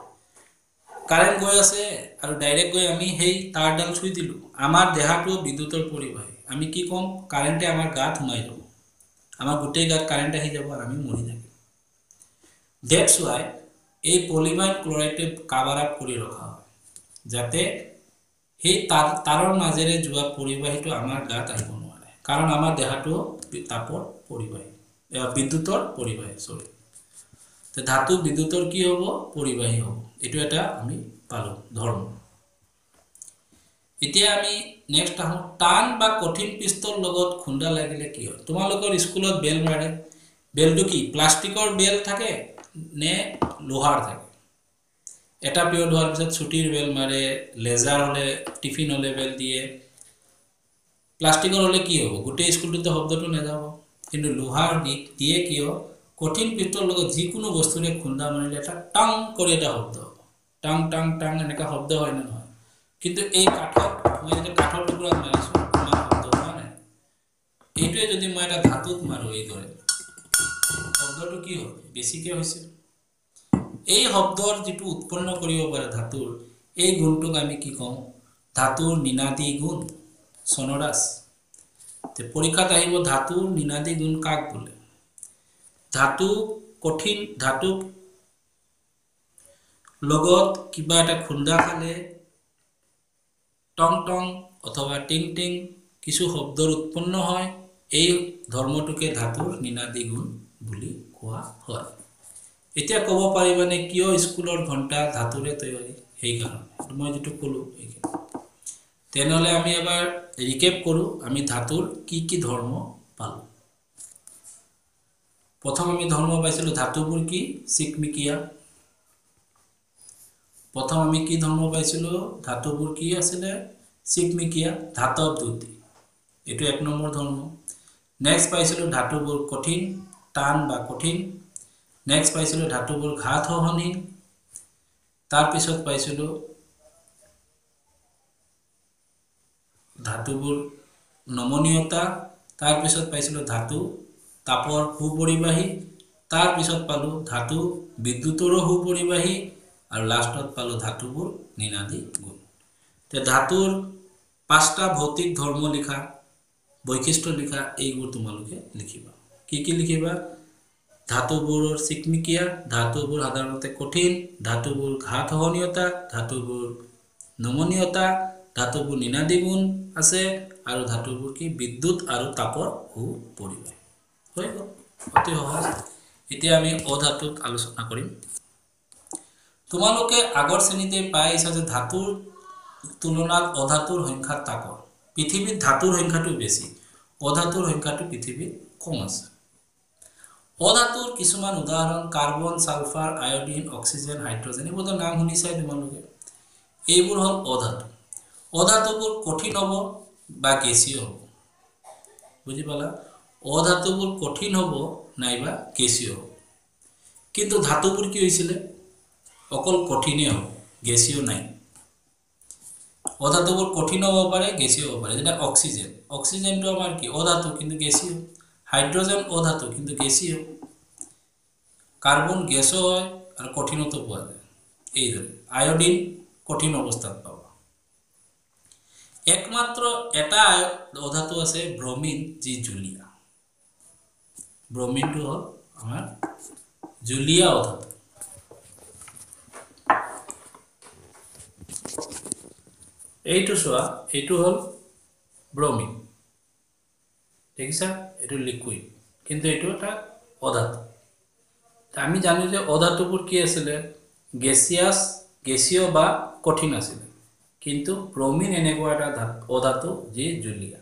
কাৰেণ্ট গৈ আছে আৰু ডাইৰেক্ট গৈ আমি সেই তাঁৰডাল চুই দিলোঁ। আমাৰ দেহাটো বিদ্যুতৰ পৰিবাহী। আমি কি ক'ম? কাৰেণ্টে আমাৰ গাত সোমাই যাব। আমাৰ গোটেই গাত কাৰেণ্ট আহি যাব আৰু আমি মৰি থাকিম। ডেটছ ৱাই এই পলিমাইন ক্লৰাইডে কাভাৰ আপ কৰি ৰখা হয় যাতে সেই তাঁৰ তাঁৰৰ মাজেৰে যোৱা পৰিবাহীটো আমাৰ গাত আহিব নোৱাৰে। কাৰণ আমাৰ দেহাটো তাপৰ পৰিবাহী বিদ্যুতৰ পৰিবাহী চৰি ধাতু বিদ্যুতৰ কি হ'ব? পৰিবাহী হ'ব। এইটো এটা আমি পালোঁ ধৰ্ম। এতিয়া আমি নেক্সট আহোঁ। টান বা কঠিন পৃষ্ঠৰ লগত খুন্দা লাগিলে কি হয়? তোমালোকৰ স্কুলত বেল মাৰে। বেলটো কি? প্লাষ্টিকৰ বেল থাকে নে লোহাৰ থাকে? এটা পিৰিয়ড হোৱাৰ পিছত ছুটিৰ বেল মাৰে লেজাৰ হ'লে টিফিন হ'লে বেল দিয়ে। প্লাষ্টিকৰ হ'লে কি হ'ব? গোটেই স্কুলটোতো শব্দটো নাযাব। কিন্তু লোহাৰ দি দিয়ে কিয় কঠিন পৃষ্ঠৰ লগত যিকোনো বস্তুৰে খুন্দা মাৰিলে এটা টাং কৰি এটা শব্দ। হ'ব টাং টাং টাং এনেকুৱা শব্দ হয় নে নহয়? কিন্তু এই কাঠত মই যেতিয়া কাঠৰ টুকুৰাত মাৰিছোঁ ইমান শব্দ হোৱা নাই। এইটোৱে যদি মই এটা ধাতুত মাৰোঁ এইদৰে শব্দটো কি হ'ল? বেছিকৈ হৈছে। এই শব্দৰ যিটো উৎপন্ন কৰিব পাৰে ধাতুৰ এই গুণটোক আমি কি কওঁ? ধাতুৰ নিনাদী গুণ চনৰাজ। পৰীক্ষাত আহিব ধাতুৰ নিনাদী গুণ কাক বোলে? ধাতু কঠিন ধাতুক লগত কিবা এটা খুন্দা খালে টং টং অথবা টিং টিং কিছু শব্দৰ উৎপন্ন হয় এই ধৰ্মটোকে ধাতুৰ নিনাদী গুণ বুলি কোৱা হয়। এতিয়া ক'ব পাৰিবানে কিয় স্কুলৰ ঘণ্টা ধাতুৰে তৈয়াৰী? সেইকাৰণে। মই যিটো ক'লোঁ তেনেহ'লে আমি এবাৰ ৰিকেপ কৰোঁ আমি ধাতুৰ কি কি ধৰ্ম পালোঁ। প্ৰথম আমি ধৰ্ম পাইছিলোঁ ধাতুবোৰ কি? চিকমিকিয়া। প্ৰথম আমি কি ধৰ্ম পাইছিলোঁ? ধাতুবোৰ কি আছিলে? চিকমিকিয়া ধাতৱ দ্যুতি এইটো এক নম্বৰ ধৰ্ম। নেক্সট পাইছিলোঁ ধাতুবোৰ কঠিন টান বা কঠিন। নেক্সট পাইছিলোঁ ধাতুবোৰ ঘাট সহনহীন তাৰপিছত পাইছিলোঁ ধাতুবোৰ নমনীয়তা। তাৰপিছত পাইছিলোঁ ধাতু তাপৰ সুপৰিবাহী। তাৰপিছত পালোঁ ধাতু বিদ্যুতৰো সুপৰিবাহী। আৰু লাষ্টত পালোঁ ধাতুবোৰ নিনাদী গুণ তে ধাতুৰ পাঁচটা ভৌতিক ধৰ্ম লিখা বৈশিষ্ট্য লিখা এইবোৰ তোমালোকে লিখিবা। কি কি লিখিবা? ধাতুবোৰৰ চিকমিকিয়া ধাতুবোৰ সাধাৰণতে কঠিন ধাতুবোৰ ঘাট সহনীয়তা ধাতুবোৰ নমনীয়তা ধাতুবোৰ নিনাদী গুণ আছে আৰু ধাতুবোৰ কি বিদ্যুৎ আৰু তাপৰ সু পৰিৱেশ। হৈ গ'ল। অতি সহজ। এতিয়া আমি অধাতুক আলোচনা কৰিম। তোমালোকে আগৰ শ্ৰেণীতে পাই আহিছা যে ধাতুৰ তুলনাত অধাতুৰ সংখ্যা তাকৰ। পৃথিৱীত ধাতুৰ সংখ্যাটো বেছি অধাতুৰ সংখ্যাটো পৃথিৱীত কম আছে। অধাতুৰ কিছুমান উদাহৰণ carbon sulphur iodine oxygen hydrogen এইবোৰৰ নাম শুনিছাই তোমালোকে। এইবোৰ হ'ল অধাতু। অধাতুবোৰ কঠিন হ'ব বা গেছীয় হ'ব। বুজি পালা? অধাতুবোৰ কঠিন হ'ব নাইবা গেছীয় হ'ব। কিন্তু ধাতুবোৰ কি হৈছিলে? অকল কঠিনেই হ'ব গেছীয় নাই। অধাতুবোৰ কঠিন হ'ব পাৰে গেছীয় হ'ব পাৰে। যেনে অক্সিজেন। অক্সিজেনটো আমাৰ কি? অধাতু কিন্তু গেছীয় হাইড্ৰজেন অধাতু কিন্তু গেছীয় কাৰ্বন গেছো হয় আৰু কঠিনতো পোৱা যায়। এইদৰে। আয়ডিন কঠিন অৱস্থাত পাব। একমাত্ৰ এটা অধাতু আছে ব্ৰমিন যি জুলীয়া। ব্ৰমিনটো হ'ল আমাৰ জুলীয়া অধাতু। এইটো চোৱা এইটো হ'ল ব্ৰমিন দেখিছা? এইটো লিকুইড কিন্তু এইটো এটা অধাতু আমি জানো যে অধাতুবোৰ কি আছিলে? গেছিয়াছ গেছীয় বা কঠিন আছিলে। কিন্তু ব্ৰমিন এনেকুৱা এটা অধাতু যি জুলীয়া।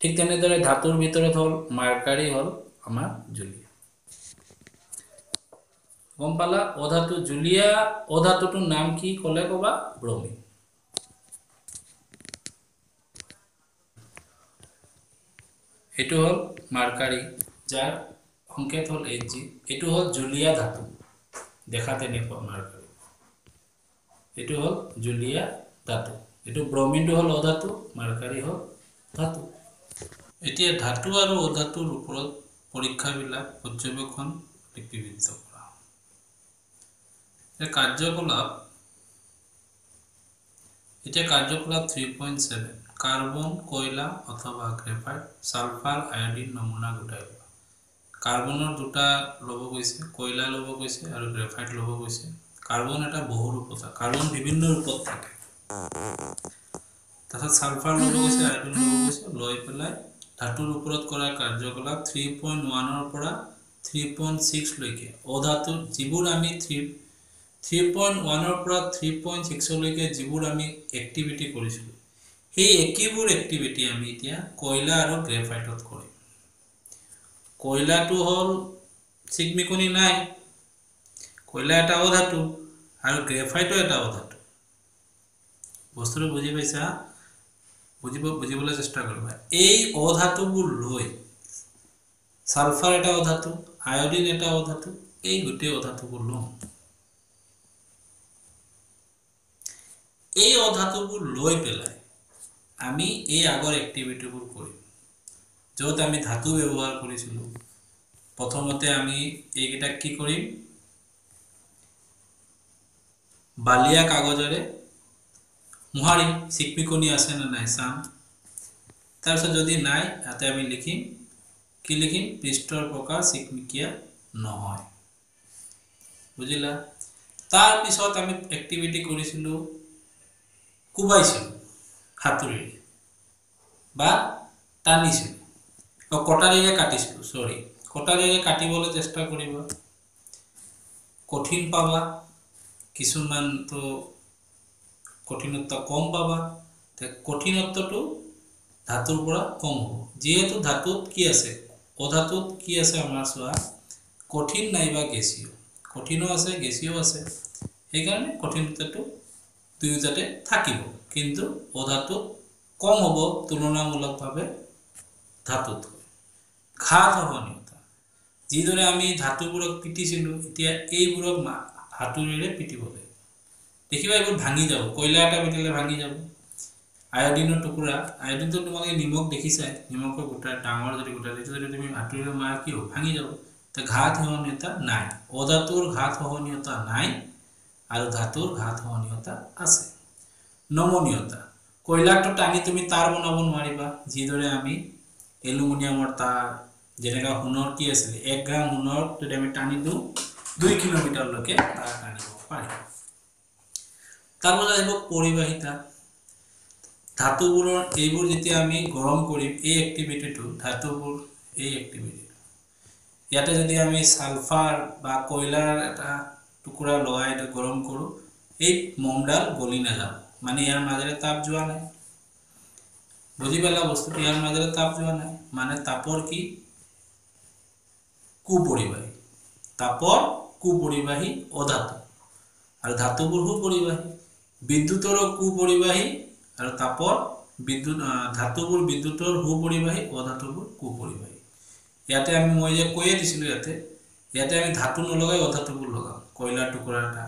ঠিক তেনেদৰে ধাতুৰ ভিতৰত হ'ল মাৰ্কাৰী হ'ল আমাৰ জুলীয়া। গম পালা? অধাতু জুলীয়া অধাতুটোৰ নাম কি ক'লে ক'বা? ব্ৰমিন এইটো হ'ল মাৰ্কাৰী যাৰ সংকেত হ'ল এইচ জি। এইটো হ'ল জুলীয়া ধাতু। দেখা তেনেকুৱা মাৰ্কাৰী। এইটো হ'ল জুলীয়া ধাতু। এইটো ব্ৰমিনটো হ'ল অধাতু মাৰ্কাৰী হ'ল ধাতু। এতিয়া ধাতু আৰু অধাতুৰ ওপৰত পৰীক্ষাবিলাক পৰ্যবেক্ষণ লিপিবদ্ধ কৰা কাৰ্যকলাপ এতিয়া কাৰ্যকলাপ থ্ৰী পইণ্ট ছেভেন কাৰ্বন কয়লা অথবা গ্ৰেফাইট ছালফাৰ আয়ডিন নমুনা গোটাই লোৱা। কাৰ্বনৰ দুটা ল'ব গৈছে কয়লা ল'ব গৈছে আৰু গ্ৰেফাইট ল'ব গৈছে। কাৰ্বন এটা বহু ৰূপত কাৰ্বন বিভিন্ন ৰূপত থাকে। তাৰপিছত ছালফাৰ ল'ব গৈছে আয়ডিন ল'ব গৈছে লৈ পেলাই ধাতুৰ ওপৰত কৰা কাৰ্যকলাপ থ্ৰী পইণ্ট ওৱানৰ পৰা থ্ৰী পইণ্ট ছিক্সলৈকে অধাতুৰ যিবোৰ আমি থ্ৰী থ্ৰী পইণ্ট ওৱানৰ পৰা থ্ৰী পইণ্ট ছিক্সলৈকে যিবোৰ আমি এক্টিভিটি কৰিছিলোঁ সেই একেবোৰ এক্টিভিটি আমি এতিয়া কয়লা আৰু গ্ৰেফাইটত কৰিম। কয়লাটো হ'ল চিকমিকনি নাই কয়লা এটা অধাতু আৰু গ্ৰেফাইটো এটা অধাতু। বস্তুটো বুজি পাইছা? বুজিব বুজিবলৈ চেষ্টা কৰিবা। এই অধাতুবোৰ লৈ ছালফাৰ এটা অধাতু আয়ডিন এটা অধাতু এই গোটেই অধাতুবোৰ লওঁ। এই অধাতুবোৰ লৈ পেলাই আমি এই আগৰ এক্টিভিটিবোৰ কৰিম। য'ত আমি ধাতু ব্যৱহাৰ কৰিছিলোঁ প্ৰথমতে আমি এইকেইটাক কি কৰিম? বালিয়া কাগজেৰে মোহাৰিম চিকমিকনি আছে নে নাই চাম। তাৰপিছত যদি নাই ইয়াতে আমি লিখিম। কি লিখিম? পৃষ্ঠৰ প্ৰকাৰ চিকমিকিয়া নহয়। বুজিলা? তাৰপিছত আমি এক্টিভিটি কৰিছিলোঁ কোবাইছিলোঁ। হাতুৰিৰে বা টানিছিলোঁ। অঁ কটাৰীৰে কাটিছিলোঁ চৰি কটাৰীৰে কাটিবলৈ চেষ্টা কৰিবা। কঠিন পাবা কিছুমানটো কঠিনত্ব কম পাবা। কঠিনত্বটো ধাতুৰ পৰা কম হ'ব। যিহেতু ধাতুত কি আছে অধাতুত কি আছে আমাৰ চোৱা কঠিন নাইবা গেছীয়। কঠিনো আছে গেছীয় আছে। সেইকাৰণে কঠিনতাটো দুয়োটাতে থাকিব। কিন্তু অধাতুত কম হ'ব তুলনামূলকভাৱে ধাতুতকৈ ঘাত সহনীয়তা। যিদৰে আমি ধাতুবোৰক পিটিছিলোঁ এতিয়া এইবোৰক হাতুৰিৰে পিটিব লাগিব দেখিবা এইবোৰ ভাঙি যাব কয়লা এটা পিটিলে ভাঙি যাব। আয়ডিনৰ টুকুৰা আয়ডিনটো তোমালোকে নিমখ দেখিছাই নিমখৰ গোটা ডাঙৰ যদি গোটা সেইটো যদি তুমি হাতুৰিৰে মাৰা কি হ'ব? ভাঙি যাব। তা ঘাত সহনীয়তা নাই। অধাতুৰ ঘাত সহনীয়তা নাই আৰু ধাতুৰ ঘাত সহনীয়তা আছে। নমনীয়তা। কয়লাটো টানি তুমি তাঁৰ বনাব নোৱাৰিবা। যিদৰে আমি এলুমিনিয়ামৰ তাঁৰ যেনেকৈ সোণৰ কি আছিলে এক গ্ৰাম সোণৰ যদি আমি টানি দিওঁ দুই কিলোমিটাৰলৈকে তাঁৰ টানিব পাৰিম। তাৰপাছত আহিব পৰিবাহিতা। ধাতুবোৰৰ এইবোৰ যেতিয়া আমি গৰম কৰিম এই এক্টিভিটিটো ধাতুবোৰ এই এক্টিভিটিটো ইয়াতে যদি আমি ছালফাৰ বা কয়লাৰ এটা টুকুৰা লগাই গৰম কৰোঁ এই মমডাল গলি নাযাব। মানে ইয়াৰ মাজেৰে তাপ যোৱা নাই। বুজি পালা বস্তুটো? ইয়াৰ মাজেৰে তাপ যোৱা নাই। মানে তাপৰ কি? কুপৰিবাহী। তাপৰ কুপৰিবাহী অধাতু। আৰু ধাতুবোৰ সুপৰিবাহী। বিদ্যুতৰো কুপৰিবাহী আৰু তাপৰ বিদ্যুৎ ধাতুবোৰ বিদ্যুতৰ সুপৰিবাহী অধাতুবোৰ কুপৰিবাহী। ইয়াতে আমি মই যে কৈয়ে দিছিলোঁ ইয়াতে ইয়াতে আমি ধাতু নলগাই অধাতুবোৰ লগাওঁ কয়লাৰ টুকুৰা এটা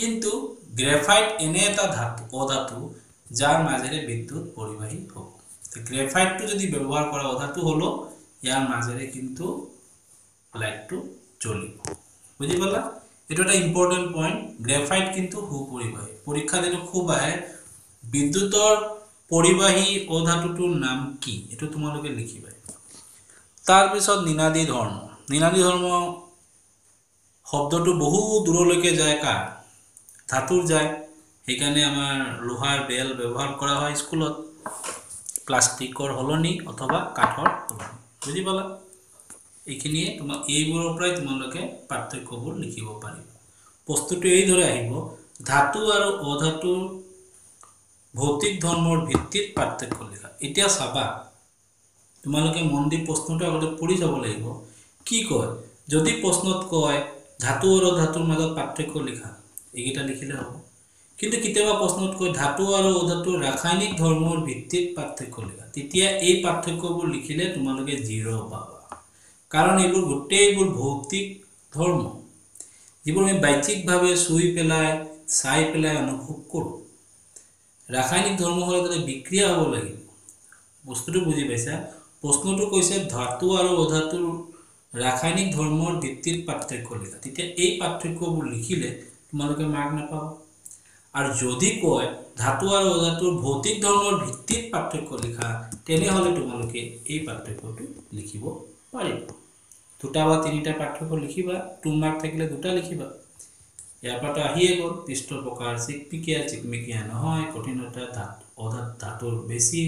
কিন্তু গ্ৰেফাইট এনে এটা ধাতু অধাতু যাৰ মাজেৰে বিদ্যুৎ পৰিবাহী হ'ব। গ্ৰেফাইটটো যদি ব্যৱহাৰ কৰা অধাতু হ'লেও ইয়াৰ মাজেৰে কিন্তু লাইটটো জ্বলিব। বুজি পালা? এইটো এটা ইম্পৰ্টেণ্ট পইণ্ট গ্ৰেফাইট কিন্তু সুপৰিবাহী। পৰীক্ষাত এইটো খুব আহে। বিদ্যুতৰ পৰিবাহী অধাতুটোৰ নাম কি? এইটো তোমালোকে লিখিবা তাৰপিছত নিনাদী ধৰ্ম। নিনাদী ধৰ্ম শব্দটো বহু দূৰলৈকে যায় কাৰ? ধাতুৰ যায়। সেইকাৰণে আমাৰ লোহাৰ বেল ব্যৱহাৰ কৰা হয় স্কুলত। প্লাষ্টিকৰ সলনি অথবা কাঠৰ সলনি। বুজি পালা? এইখিনিয়ে তোমাক এইবোৰৰ পৰাই তোমালোকে পাৰ্থক্যবোৰ লিখিব পাৰিবা। বস্তুটো এইদৰে আহিব ধাতু আৰু অধাতুৰ ভৌতিক ধৰ্মৰ ভিত্তিত পাৰ্থক্য লিখা। এতিয়া চাবা তোমালোকে মন দি প্ৰশ্নটো আগতে পঢ়ি যাব লাগিব। কি কয়? যদি প্ৰশ্নত কয় ধাতু আৰু ধাতুৰ মাজত পাৰ্থক্য লিখা। এইকেইটা লিখিলে হ'ব কিন্তু কেতিয়াবা প্ৰশ্নত কয় ধাতু আৰু অধাতুৰ ৰাসায়নিক ধৰ্মৰ ভিত্তিত পাৰ্থক্য লিখা। তেতিয়া এই পাৰ্থক্যবোৰ লিখিলে তোমালোকে জিৰ' পাবা। কাৰণ এইবোৰ গোটেইবোৰ ভৌতিক ধৰ্ম। যিবোৰ আমি বাহ্যিকভাৱে চুই পেলাই চাই পেলাই অনুভৱ কৰোঁ। ৰাসায়নিক ধৰ্ম হ'লে তাতে বিক্ৰিয়া হ'ব লাগিব। বস্তুটো বুজি পাইছা? প্ৰশ্নটো কৈছে ধাতু আৰু অধাতুৰ ৰাসায়নিক ধৰ্মৰ ভিত্তিত পাৰ্থক্য লিখা। তেতিয়া এই পাৰ্থক্যবোৰ লিখিলে তোমালোকে মাৰ্ক নাপাবা। আৰু যদি কয় ধাতু আৰু অধাতুৰ ভৌতিক ধৰ্মৰ ভিত্তিত পাৰ্থক্য লিখা তেনেহ'লে তোমালোকে এই পাৰ্থক্যটো লিখিব পাৰিব। দুটা বা তিনিটা পাৰ্থক্য লিখিবা টু মাৰ্ক থাকিলে দুটা লিখিবা। ইয়াৰ পৰাতো আহিয়ে গ'ল পৃষ্ঠ প্ৰকাৰ চিকমিকীয়া চিকমিকীয়া নহয় কঠিনতা ধাত অধাত ধাতুৰ বেছি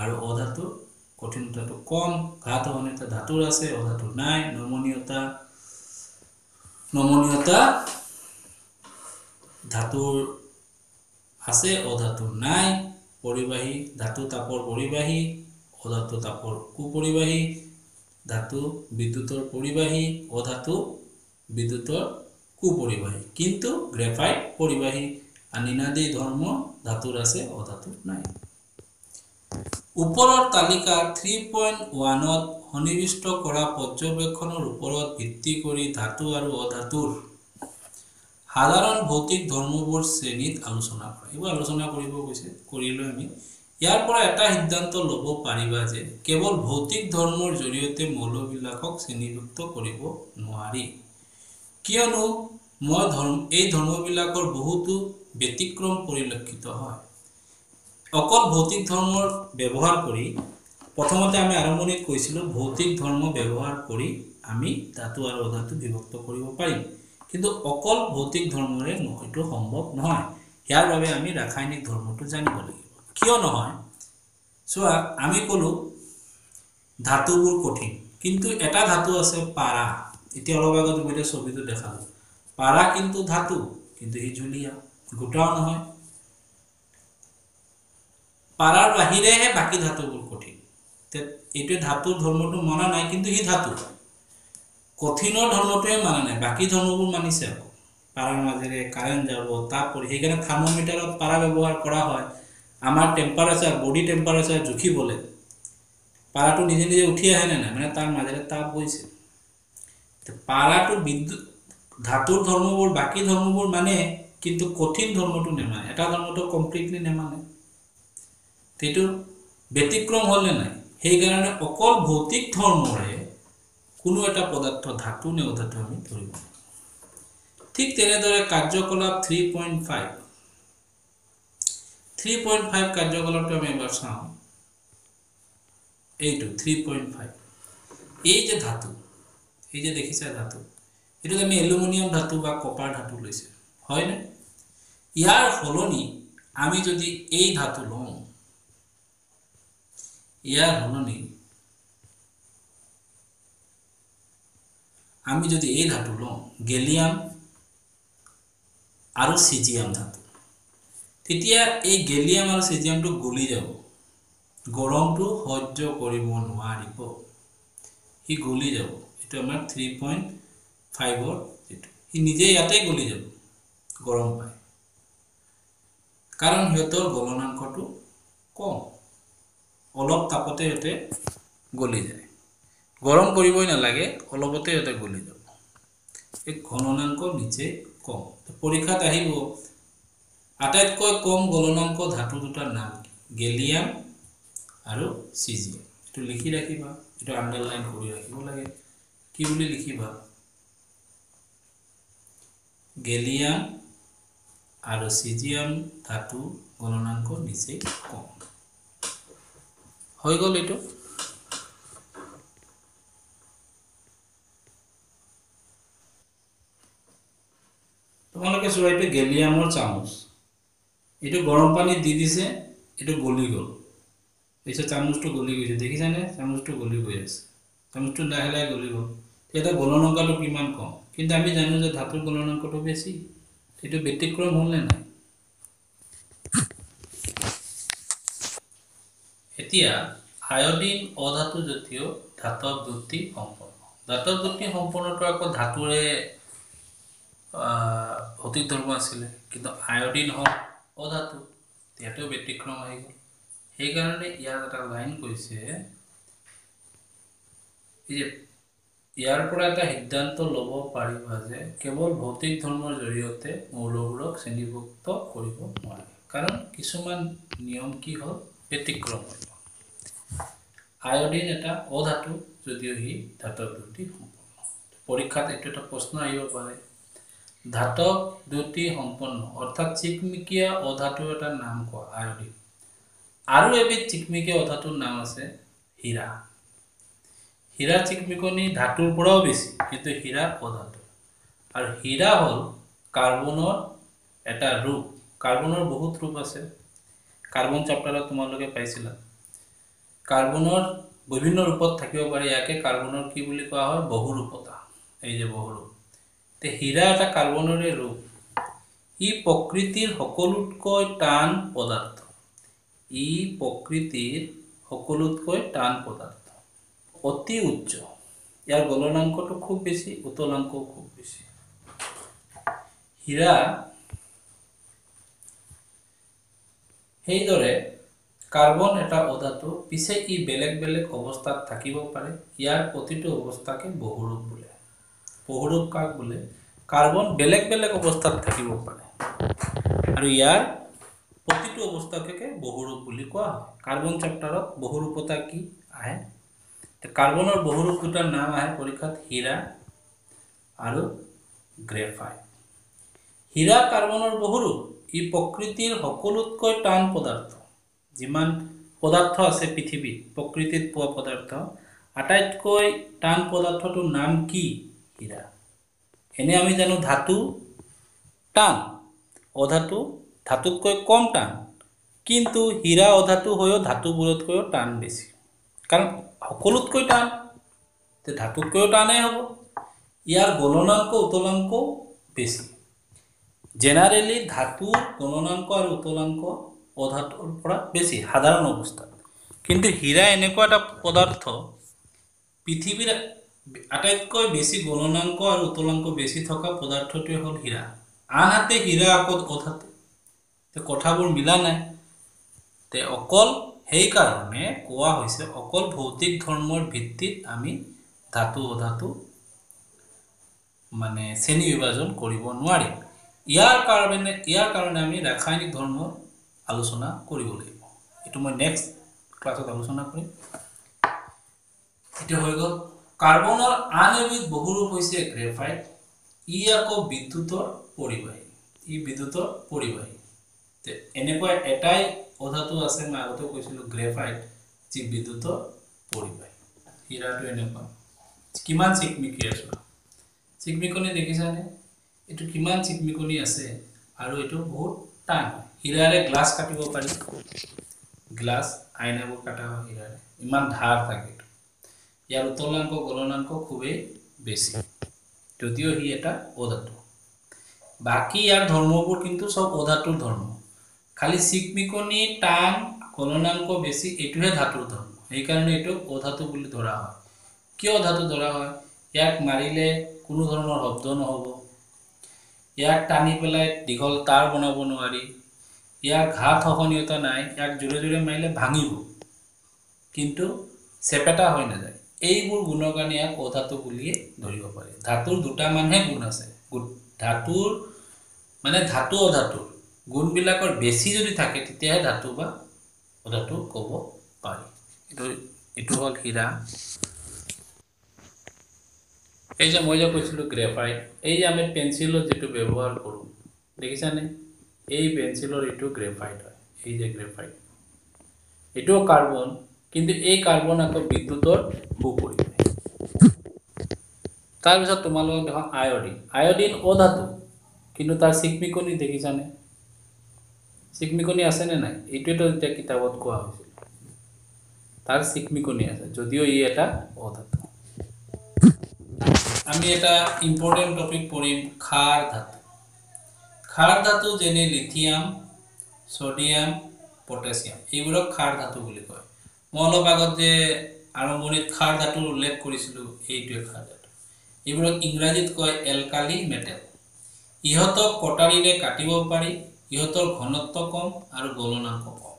আৰু অধাতুৰ কঠিনতাটো কম। ঘাত সহনীয়তা ধাতুৰ আছে অধাতুৰ নাই নমনীয়তা নমনীয়তা ধাতুৰ আছে অধাতুৰ নাই। পৰিবাহী ধাতু তাপৰ পৰিবাহী অধাতু তাপৰ কুপৰিবাহী ধাতু বিদ্যুতৰ পৰিবাহী অধাতু বিদ্যুতৰ কুপৰিবাহী। কিন্তু গ্ৰেফাইট পৰিবাহী আনিনাদি ধৰ্ম ধাতুৰ আছে অধাতুৰ নাই। ওপৰৰ তালিকা থ্ৰী পইণ্ট ওৱানত সন্নিৱিষ্ট কৰা পৰ্যবেক্ষণৰ ওপৰত ভিত্তি কৰি ধাতু আৰু অধাতুৰ সাধাৰণ ভৌতিক ধৰ্মবোৰ শ্ৰেণীত আলোচনা কৰা। এইবোৰ আলোচনা কৰিব কৈছে কৰিলৈ আমি। ইয়াৰ পৰা এটা সিদ্ধান্ত ল'ব পাৰিবা যে কেৱল ভৌতিক ধৰ্মৰ জৰিয়তে মৌলবিলাকক শ্ৰেণীভুক্ত কৰিব নোৱাৰি। কিয়নো মই ধৰ্ম এই ধৰ্মবিলাকৰ বহুতো ব্যতিক্ৰম পৰিলক্ষিত হয়। অকল ভৌতিক ধৰ্মৰ ব্যৱহাৰ কৰি প্ৰথমতে আমি আৰম্ভণিত কৈছিলোঁ ভৌতিক ধৰ্ম ব্যৱহাৰ কৰি আমি ধাতু আৰু অধাতু বিভক্ত কৰিব পাৰিম। কিন্তু অকল ভৌতিক ধৰ্মৰে এইটো সম্ভৱ নহয়। ইয়াৰ বাবে আমি ৰাসায়নিক ধৰ্মটো জানিব লাগিব। কিয় নহয়? চোৱা আমি ক'লোঁ ধাতুবোৰ কঠিন কিন্তু এটা ধাতু আছে পাৰা। এতিয়া অলপ আগত মই এতিয়া ছবিটো দেখালোঁ। পাৰা কিন্তু ধাতু কিন্তু সি জুলীয়া গোটাও নহয়। পাৰাৰ বাহিৰেহে বাকী ধাতুবোৰ কঠিন। এইটোৱে ধাতুৰ ধৰ্মটো মনা নাই কিন্তু সি ধাতু। কঠিনৰ ধৰ্মটোৱে মানা নাই বাকী ধৰ্মবোৰ মানিছে আকৌ। পাৰাৰ মাজেৰে কাৰেণ্ট যাব তাপ পৰি সেইকাৰণে থাৰ্মমিটাৰত পাৰা ব্যৱহাৰ কৰা হয়। আমাৰ টেম্পাৰেচাৰ বডি টেম্পাৰেচাৰ জুখিবলৈ। পাৰাটো নিজে নিজে উঠি আহে নে নাই? মানে তাৰ মাজেৰে তাপ গৈছে পাৰাটো বিদ্যুৎ ধাতুৰ ধৰ্মবোৰ বাকী ধৰ্মবোৰ মানে কিন্তু কঠিন ধৰ্মটো নেমানে। এটা ধৰ্মটো কমপ্লিটলি নেমানে। সেইটো ব্যতিক্ৰম হ'লনে নাই? সেইকাৰণে অকল ভৌতিক ধৰ্মৰে কোনো এটা পদাৰ্থ ধাতু নে অধাতু আমি ধৰিব ঠিক ফাইভ থ্ৰী পইণ্ট ফাইভ কাৰ্যকলাপটো আমি এবাৰ চাওঁ। এইটো থ্ৰী পইণ্ট ফাইভ এই যে ধাতু এই যে দেখিছা ধাতু এইটোত আমি এলুমিনিয়াম ধাতু বা কপাৰ ধাতু লৈছোঁ। হয়নে? ইয়াৰ সলনি আমি যদি এই ধাতু লওঁ ইয়াৰ সলনি আমি যদি এই ধাতু লওঁ গেলিয়াম আৰু চিজিয়াম ধাতু। তেতিয়া এই গেলিয়াম আৰু চিজিয়ামটো গলি যাব। গৰমটো সহ্য কৰিব নোৱাৰিব। সি গলি যাব। এইটো আমাৰ থ্ৰী পইণ্ট ফাইভৰ যিটো। সি নিজে ইয়াতে গলি যাব গৰম পায় কাৰণ সিহঁতৰ গলনাংকটো কম। অলপ তাপতে সিহঁতে গলি যায়। গৰম কৰিবই নালাগে অলপতে সিহঁতে গলি যাব এই গণনাংক নিজে কম। পৰীক্ষাত আহিব। আটাইতকৈ কম গলনাংক ধাতু দুটাৰ নাম গেলিয়াম আৰু চিজিয়াম। এইটো লিখি ৰাখিবা। এইটো আণ্ডাৰলাইন কৰি ৰাখিব লাগে। কি বুলি লিখিবা? গেলিয়াম আৰু চিজিয়াম ধাতু গণনাংক নিচেই কম। হৈ গ'ল এইটো। তোমালোকে চোৱা এইটো গেলিয়ামৰ চামুচ। এইটো গৰম পানীত দি দিছে এইটো গলি গ'ল। পিছত চামুচটো গলি গৈছে দেখিছানে? চামুচটো গলি গৈ আছে। চামুচটো লাহে লাহে গলি গ'ল। তেতিয়া গলনাংকটো কিমান কম? কিন্তু আমি জানো যে ধাতুৰ গলনাংকটো বেছি। সেইটো ব্যতিক্ৰম হ'লনে নাই? এতিয়া আয়ডিন অধাতু জাতীয় ধাতৱ দ্যুতি সম্পন্ন। ধাতৱ দ্যুতি সম্পন্নটো আকৌ ধাতুৰে ভৌতিক ধৰ্ম আছিলে। কিন্তু আয়ডিন হওক অধাতু ইয়াতেও ব্যতিক্ৰম আহি গ'ল। সেইকাৰণে ইয়াত এটা লাইন কৈছে যে ইয়াৰ পৰা এটা সিদ্ধান্ত ল'ব পাৰিবা যে কেৱল ভৌতিক ধৰ্মৰ জৰিয়তে মৌলবোৰক শ্ৰেণীভুক্ত কৰিব নোৱাৰে। কাৰণ কিছুমান নিয়ম কি হ'ল? ব্যতিক্ৰম গ'ল। আয়ডিন এটা অধাতু যদিও সি ধাতৱ দ্যুতি সম্পন্ন। পৰীক্ষাত এইটো এটা প্ৰশ্ন আহিব পাৰে। ধাতৱ দ্যুতি সম্পন্ন অৰ্থাৎ চিকমিকীয়া অধাতুৰ এটা নাম কোৱা আয়ডিন আৰু এবিধ চিকমিকীয়া অধাতুৰ নাম আছে হীৰা। হীৰা চিকমিকনি ধাতুৰ পৰাও বেছি কিন্তু হীৰা অধাতু। আৰু হীৰা হ'ল কাৰ্বনৰ এটা ৰূপ। কাৰ্বনৰ বহুত ৰূপ আছে। কাৰ্বন চেপ্টাৰত তোমালোকে পাইছিলা। কাৰ্বনৰ বিভিন্ন ৰূপত থাকিব পাৰে। ইয়াকে কাৰ্বনৰ কি বুলি কোৱা হয়? বহুৰূপতা। এই যে বহুৰূপ। তে হীৰা এটা কাৰ্বনৰে ৰূপ। ই প্ৰকৃতিৰ সকলোতকৈ টান পদাৰ্থ। ই প্ৰকৃতিৰ সকলোতকৈ টান পদাৰ্থ। অতি উচ্চ। ইয়াৰ গলনাংকটো খুব বেছি উতলাংকও খুব বেছি। হীৰা সেইদৰে কাৰ্বন এটা অধাতু পিছে ই বেলেগ বেলেগ অৱস্থাত থাকিব পাৰে। ইয়াৰ প্ৰতিটো অৱস্থাকে বহুৰূপ বোলে। বহুৰূপ কাক বোলে? কাৰ্বন বেলেগ বেলেগ অৱস্থাত থাকিব পাৰে। আৰু ইয়াৰ প্ৰতিটো অৱস্থাকে বহুৰূপ বুলি কোৱা হয়। কাৰ্বন চেপ্টাৰত বহুৰূপতা কি আহে? কাৰ্বনৰ বহুৰূপ দুটাৰ নাম আহে পৰীক্ষাত হীৰা আৰু গ্ৰেফাইট। হীৰা কাৰ্বনৰ বহুৰূপ ই প্ৰকৃতিৰ সকলোতকৈ টান পদাৰ্থ। যিমান পদাৰ্থ আছে পৃথিৱীত প্ৰকৃতিত পোৱা পদাৰ্থ আটাইতকৈ টান পদাৰ্থটোৰ নাম কি? হীৰা এনে আমি জানো ধাতু টান অধাতু ধাতুতকৈ কম টান। কিন্তু হীৰা অধাতু হৈও ধাতুবোৰতকৈও টান বেছি। কাৰণ সকলোতকৈ টান ধাতুতকৈও টানেই হ'ব। ইয়াৰ গলনাংক উতলাংকও বেছি। জেনেৰেলি ধাতুৰ গলনাংক আৰু উতলাংক অধাতুৰ পৰা বেছি সাধাৰণ অৱস্থাত। কিন্তু হীৰা এনেকুৱা এটা পদাৰ্থ পৃথিৱীৰ আটাইতকৈ বেছি গলনাংক আৰু উতলাংক বেছি থকা পদাৰ্থটোৱে হ'ল হীৰা। আনহাতে হীৰা আকৌ অধাতু কথাবোৰ মিলা নাই। তে অকল সেইকাৰণে কোৱা হৈছে অকল ভৌতিক ধৰ্মৰ ভিত্তিত আমি ধাতু অধাতু মানে শ্ৰেণী বিভাজন কৰিব নোৱাৰিম। ইয়াৰ কাৰণে ইয়াৰ কাৰণে আমি ৰাসায়নিক ধৰ্মৰ আলোচনা কৰিব লাগিব। এইটো মই নেক্সট ক্লাছত আলোচনা কৰিম। এইটো হৈ গ'ল। কাৰ্বনৰ আন এবিধ বহুৰূপ হৈছে গ্ৰেফাইট। ই আকৌ বিদ্যুতৰ পৰিবাহী। ই বিদ্যুতৰ পৰিবাহী। এনেকুৱা এটাই অধাতু আছে মই আগতে কৈছিলোঁ গ্ৰেফাইট যি বিদ্যুতৰ পৰিবাহী। হীৰাটো এনেকুৱা। কিমান চিকমিকি আছোঁ? চিকমিকনি দেখিছানে? এইটো কিমান চিকমিকনি আছে আৰু এইটো বহুত টান। হীৰাৰে গ্লাছ কাটিব পাৰি। গ্লাছ আইনাবোৰ কটা হয় হীৰাৰে। ইমান ধাৰ থাকে এইটো। ইয়াৰ উতলাংক গলনাংক খুবেই বেছি। যদিও সি এটা অধাতু বাকী ইয়াৰ ধৰ্মবোৰ কিন্তু চব অধাতুৰ ধৰ্ম। খালি চিকমিকনি টান গলনাংক বেছি এইটোহে ধাতুৰ ধৰ্ম। সেইকাৰণে এইটোক অধাতু বুলি ধৰা হয়। কিয় ধাতু ধৰা হয়? ইয়াক মাৰিলে কোনো ধৰণৰ শব্দ নহ'ব। ইয়াক টানি পেলাই দীঘল তাঁৰ বনাব নোৱাৰি। ইয়াৰ ঘাট সহনীয়তা নাই। ইয়াক জোৰে জোৰে মাৰিলে ভাঙিব। কিন্তু চেপেটা হৈ নাযায়। এইবোৰ গুণৰ কাৰণে ইয়াক অধাতু বুলিয়ে ধৰিব পাৰি। ধাতুৰ দুটামানহে গুণ আছে। ধাতুৰ মানে ধাতু অধাতুৰ গুণবিলাকৰ বেছি যদি থাকে তেতিয়াহে ধাতু বা অধাতু ক'ব পাৰি। এইটো এইটো হ'ল হীৰা। এই যে মই যে কৈছিলোঁ গ্ৰেফাইট এই যে আমি পেঞ্চিলত যিটো ব্যৱহাৰ কৰোঁ দেখিছানে? এই পেঞ্চিলৰ এইটো গ্ৰেফাইট হয় এই যে গ্ৰেফাইট এইটোও কাৰ্বন কিন্তু এই কাৰ্বন আকৌ বিদ্যুতৰ সুপৰিমাণে তাৰপিছত তোমালোকক দেখোন আয়ডিন। আয়ডিন অধাতু কিন্তু তাৰ চিকমিকনি দেখিছানে চিকমিকনি আছেনে নাই? এইটোৱেতো এতিয়া কিতাপত কোৱা হৈছিল। তাৰ চিকমিকনি আছে যদিও ই এটা অধাতু আমি এটা ইম্পৰ্টেণ্ট টপিক পঢ়িম খাৰ ধাতু। খাৰ ধাতু যেনে লিথিয়াম ছডিয়াম পটেছিয়াম এইবোৰক খাৰ ধাতু বুলি কয়। মই অলপ আগত যে আৰম্ভণিত খাৰ ধাতুৰ উল্লেখ কৰিছিলোঁ এইটোৱে খাৰ ধাতু এইবোৰক ইংৰাজীত কয় এলকালি মেটেল। ইহঁতক কটাৰীৰে কাটিব পাৰি ইহঁতৰ ঘনত্ব কম আৰু গলনাংক কম।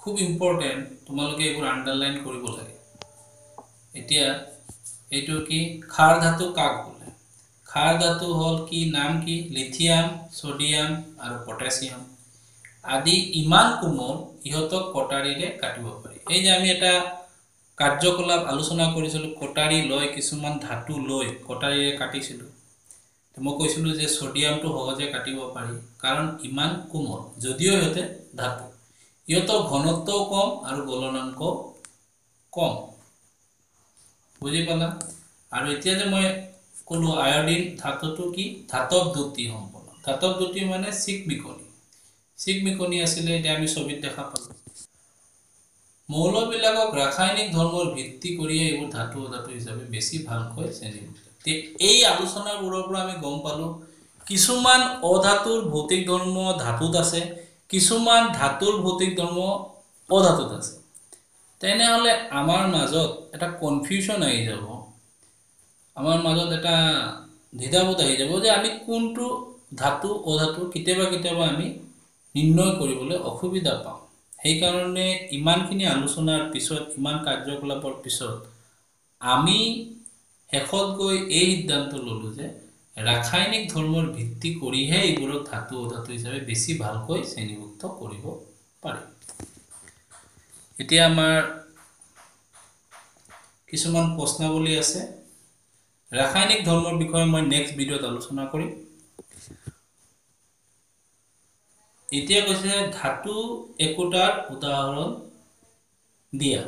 খুব ইম্পৰ্টেণ্ট তোমালোকে এইবোৰ আণ্ডাৰলাইন কৰিব লাগে। এতিয়া এইটো কি? খাৰ ধাতু কাক বোলে? খাৰ ধাতু হ'ল কি নাম কি? লিথিয়াম ছডিয়াম আৰু পটেছিয়াম। আদি ইমান কোমল ইহঁতক কটাৰীৰে কাটিব পাৰি। এই যে আমি এটা কাৰ্যকলাপ আলোচনা কৰিছিলোঁ কটাৰী লৈ কিছুমান ধাতু লৈ কটাৰীৰে কাটিছিলোঁ। মই কৈছিলোঁ যে ছডিয়ামটো সহজে কাটিব পাৰি কাৰণ ইমান কোমল যদিও সিহঁতে ধাতু। ইহঁতৰ ঘনত্বও কম আৰু গলনাংক কম। বুজি পালা? আৰু এতিয়া যে মই ক'লোঁ আয়ডিন ধাতুটো কি? ধাতৱ দ্যুতি সম্পন্ন। ধাতৱ দ্যুতি মানে চিকমিকনি চিকমিকনি আছিলে এতিয়া আমি ছবিত দেখা পালোঁ। মৌলবিলাকক ৰাসায়নিক ধৰ্মৰ ভিত্তি কৰিয়ে এইবোৰ ধাতু অধাতু হিচাপে বেছি ভালকৈ শ্ৰেণীভুক্ত এই আলোচনাবোৰৰ পৰা আমি গম পালোঁ কিছুমান অধাতুৰ ভৌতিক ধৰ্ম ধাতুত আছে কিছুমান ধাতুৰ ভৌতিক ধৰ্ম অধাতুত আছে। তেনেহ'লে আমাৰ মাজত এটা কনফিউশ্যন আহি যাব। আমাৰ মাজত এটা দ্বিধাবোধ আহি যাব যে আমি কোনটো ধাতু অধাতু কেতিয়াবা কেতিয়াবা আমি নিৰ্ণয় কৰিবলৈ অসুবিধা পাওঁ। সেইকাৰণে ইমানখিনি আলোচনাৰ পিছত ইমান কাৰ্যকলাপৰ পিছত আমি শেষত গৈ এই সিদ্ধান্ত ল'লোঁ যে ৰাসায়নিক ধৰ্মৰ ভিত্তি কৰিহে এইবোৰক ধাতু অধাতু হিচাপে বেছি ভালকৈ শ্ৰেণীভুক্ত কৰিব পাৰি। এতিয়া আমাৰ কিছুমান প্ৰশ্নাৱলী আছে। ৰাসায়নিক ধৰ্মৰ বিষয়ে মই নেক্সট ভিডিঅ'ত আলোচনা কৰিম। এতিয়া কৈছে ধাতু একোটাৰ উদাহৰণ দিয়া।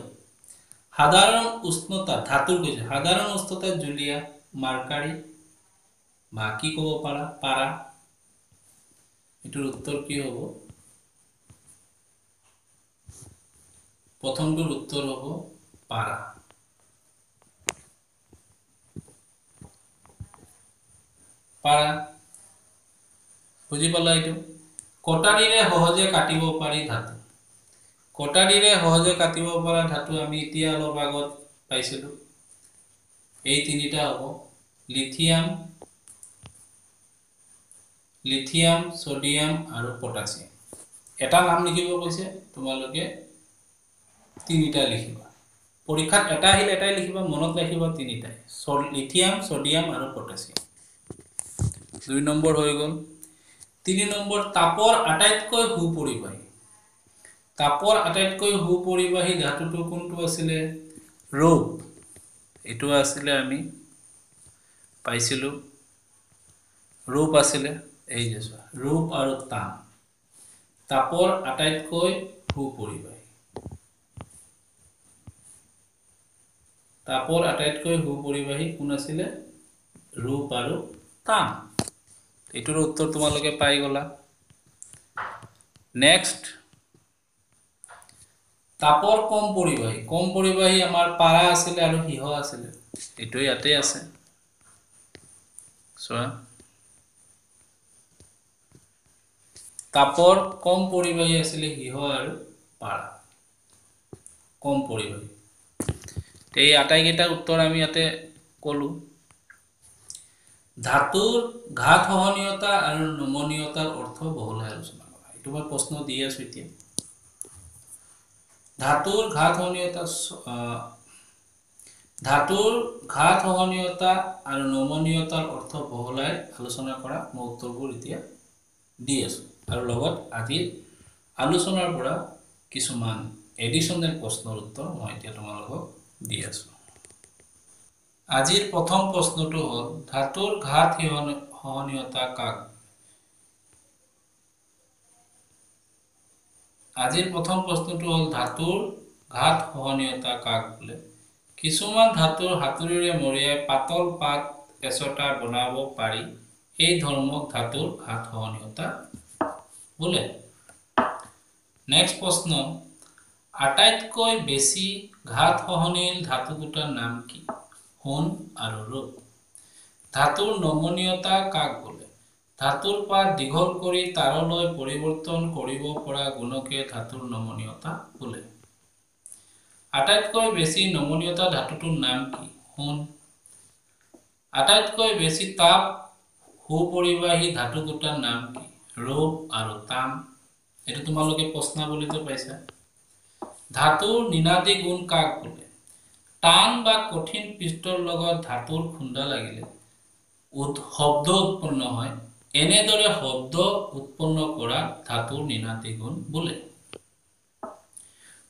সাধাৰণ উষ্ণতা ধাতুৰ কৈছে সাধাৰণ উষ্ণতাত জুলীয়া মাৰ্কাৰী বা কি ক'ব পাৰা পাৰা। এইটোৰ উত্তৰ কি হ'ব? প্ৰথমটোৰ উত্তৰ হ'ব পাৰা। পাৰা। বুজি পালা এইটো? কটাৰীৰে সহজে কাটিব পাৰি ধাতু? কটাৰীৰে সহজে কাটিব পৰা ধাতু আমি এতিয়া অলপ আগত পাইছিলোঁ। এই তিনিটা হ'ব। লিথিয়াম লিথিয়াম ছডিয়াম আৰু পটাছিয়াম। এটা নাম লিখিব কৈছে তোমালোকে তিনিটা লিখিবা। পৰীক্ষাত এটা আহিলে এটাই লিখিবা মনত ৰাখিবা তিনিটাই। লিথিয়াম ছডিয়াম আৰু পটাছিয়াম। দুই নম্বৰ হৈ গ'ল। তিনি নম্বৰ তাপৰ আটাইতকৈ সুপৰিবাহী। তাপৰ আটাইতকৈ সুপৰিবাহী ধাতুটো কোনটো আছিলে? ৰূপ। এইটো আছিলে আমি পাইছিলোঁ। ৰূপ আছিলে এই যে চোৱা ৰূপ আৰু তাম তাপৰ আটাইতকৈ সুপৰিবাহী। তাপৰ আটাইতকৈ সুপৰিবাহী কোন আছিলে? ৰূপ আৰু তাম এইটোৰ উত্তৰ তোমালোকে পাই গলা। নেক্সট তাপৰ কম পৰিবাহী। কম পৰিবাহী আমাৰ পাৰা আছিলে আৰু সিহ আছিলে। এইটো ইয়াতে আছে। চোৱা। তাপৰ কম পৰিবাহী আছিলে সিহ আৰু পাৰা। কম পৰিবাহী। এই আটাইকেইটা উত্তৰ আমি ইয়াতে ক'লোঁ। ধাতুৰ ঘাত সহনীয়তা আৰু নমনীয়তাৰ অৰ্থ বহলাই আলোচনা কৰা। এইটো মই প্ৰশ্ন দি আছো এতিয়া। ধাতুৰ ঘাত সহনীয়তা ধাতুৰ ঘাত সহনীয়তা আৰু নমনীয়তাৰ অৰ্থ বহলাই আলোচনা কৰা। মই উত্তৰবোৰ এতিয়া দি আছো। আৰু লগত আজিৰ আলোচনাৰ পৰা কিছুমান এডিশ্যনেল প্ৰশ্নৰ উত্তৰ মই এতিয়া তোমালোকক দি আছো। আজিৰ প্ৰথম প্ৰশ্নটো হ'ল ধাতুৰ ঘাত সহনীয়তা কাক? আজিৰ প্ৰথম প্ৰশ্নটো হ'ল ধাতুৰ ঘাত সহনীয়তা কাক বোলে? কিছুমান ধাতুৰ হাতুৰিৰে মৰিয়াই পাতল পাত এচটা বনাব পাৰি। এই ধৰ্মক ধাতুৰ ঘাত সহনীয়তা বোলে। নেক্সট প্ৰশ্ন আটাইতকৈ বেছি ঘাত সহনীল ধাতু দুটাৰ নাম কি? সোণ আৰু ৰূপ। ধাতুৰ নমনীয়তা কাক বোলে? ধাতুৰ পাত দীঘল কৰি তাৰলৈ পৰিৱৰ্তন কৰিব পৰা গুণকে ধাতুৰ নমনীয়তা বোলে। আটাইতকৈ বেছি নমনীয়তা ধাতুটোৰ নাম কি? সোণ। আটাইতকৈ বেছি তাপ সুপৰিবাহী ধাতু দুটাৰ নাম কি? ৰূপ আৰু তাম। এইটো তোমালোকে প্ৰশ্নাৱলীটো পাইছা। ধাতুৰ নিনাদী গুণ কাক বোলে? টান বা কঠিন পৃষ্ঠৰ লগত ধাতুৰ খুন্দা লাগিলে শব্দ উৎপন্ন হয়। এনেদৰে শব্দ উৎপন্ন কৰা ধাতুৰ নিনাদী গুণ বোলে।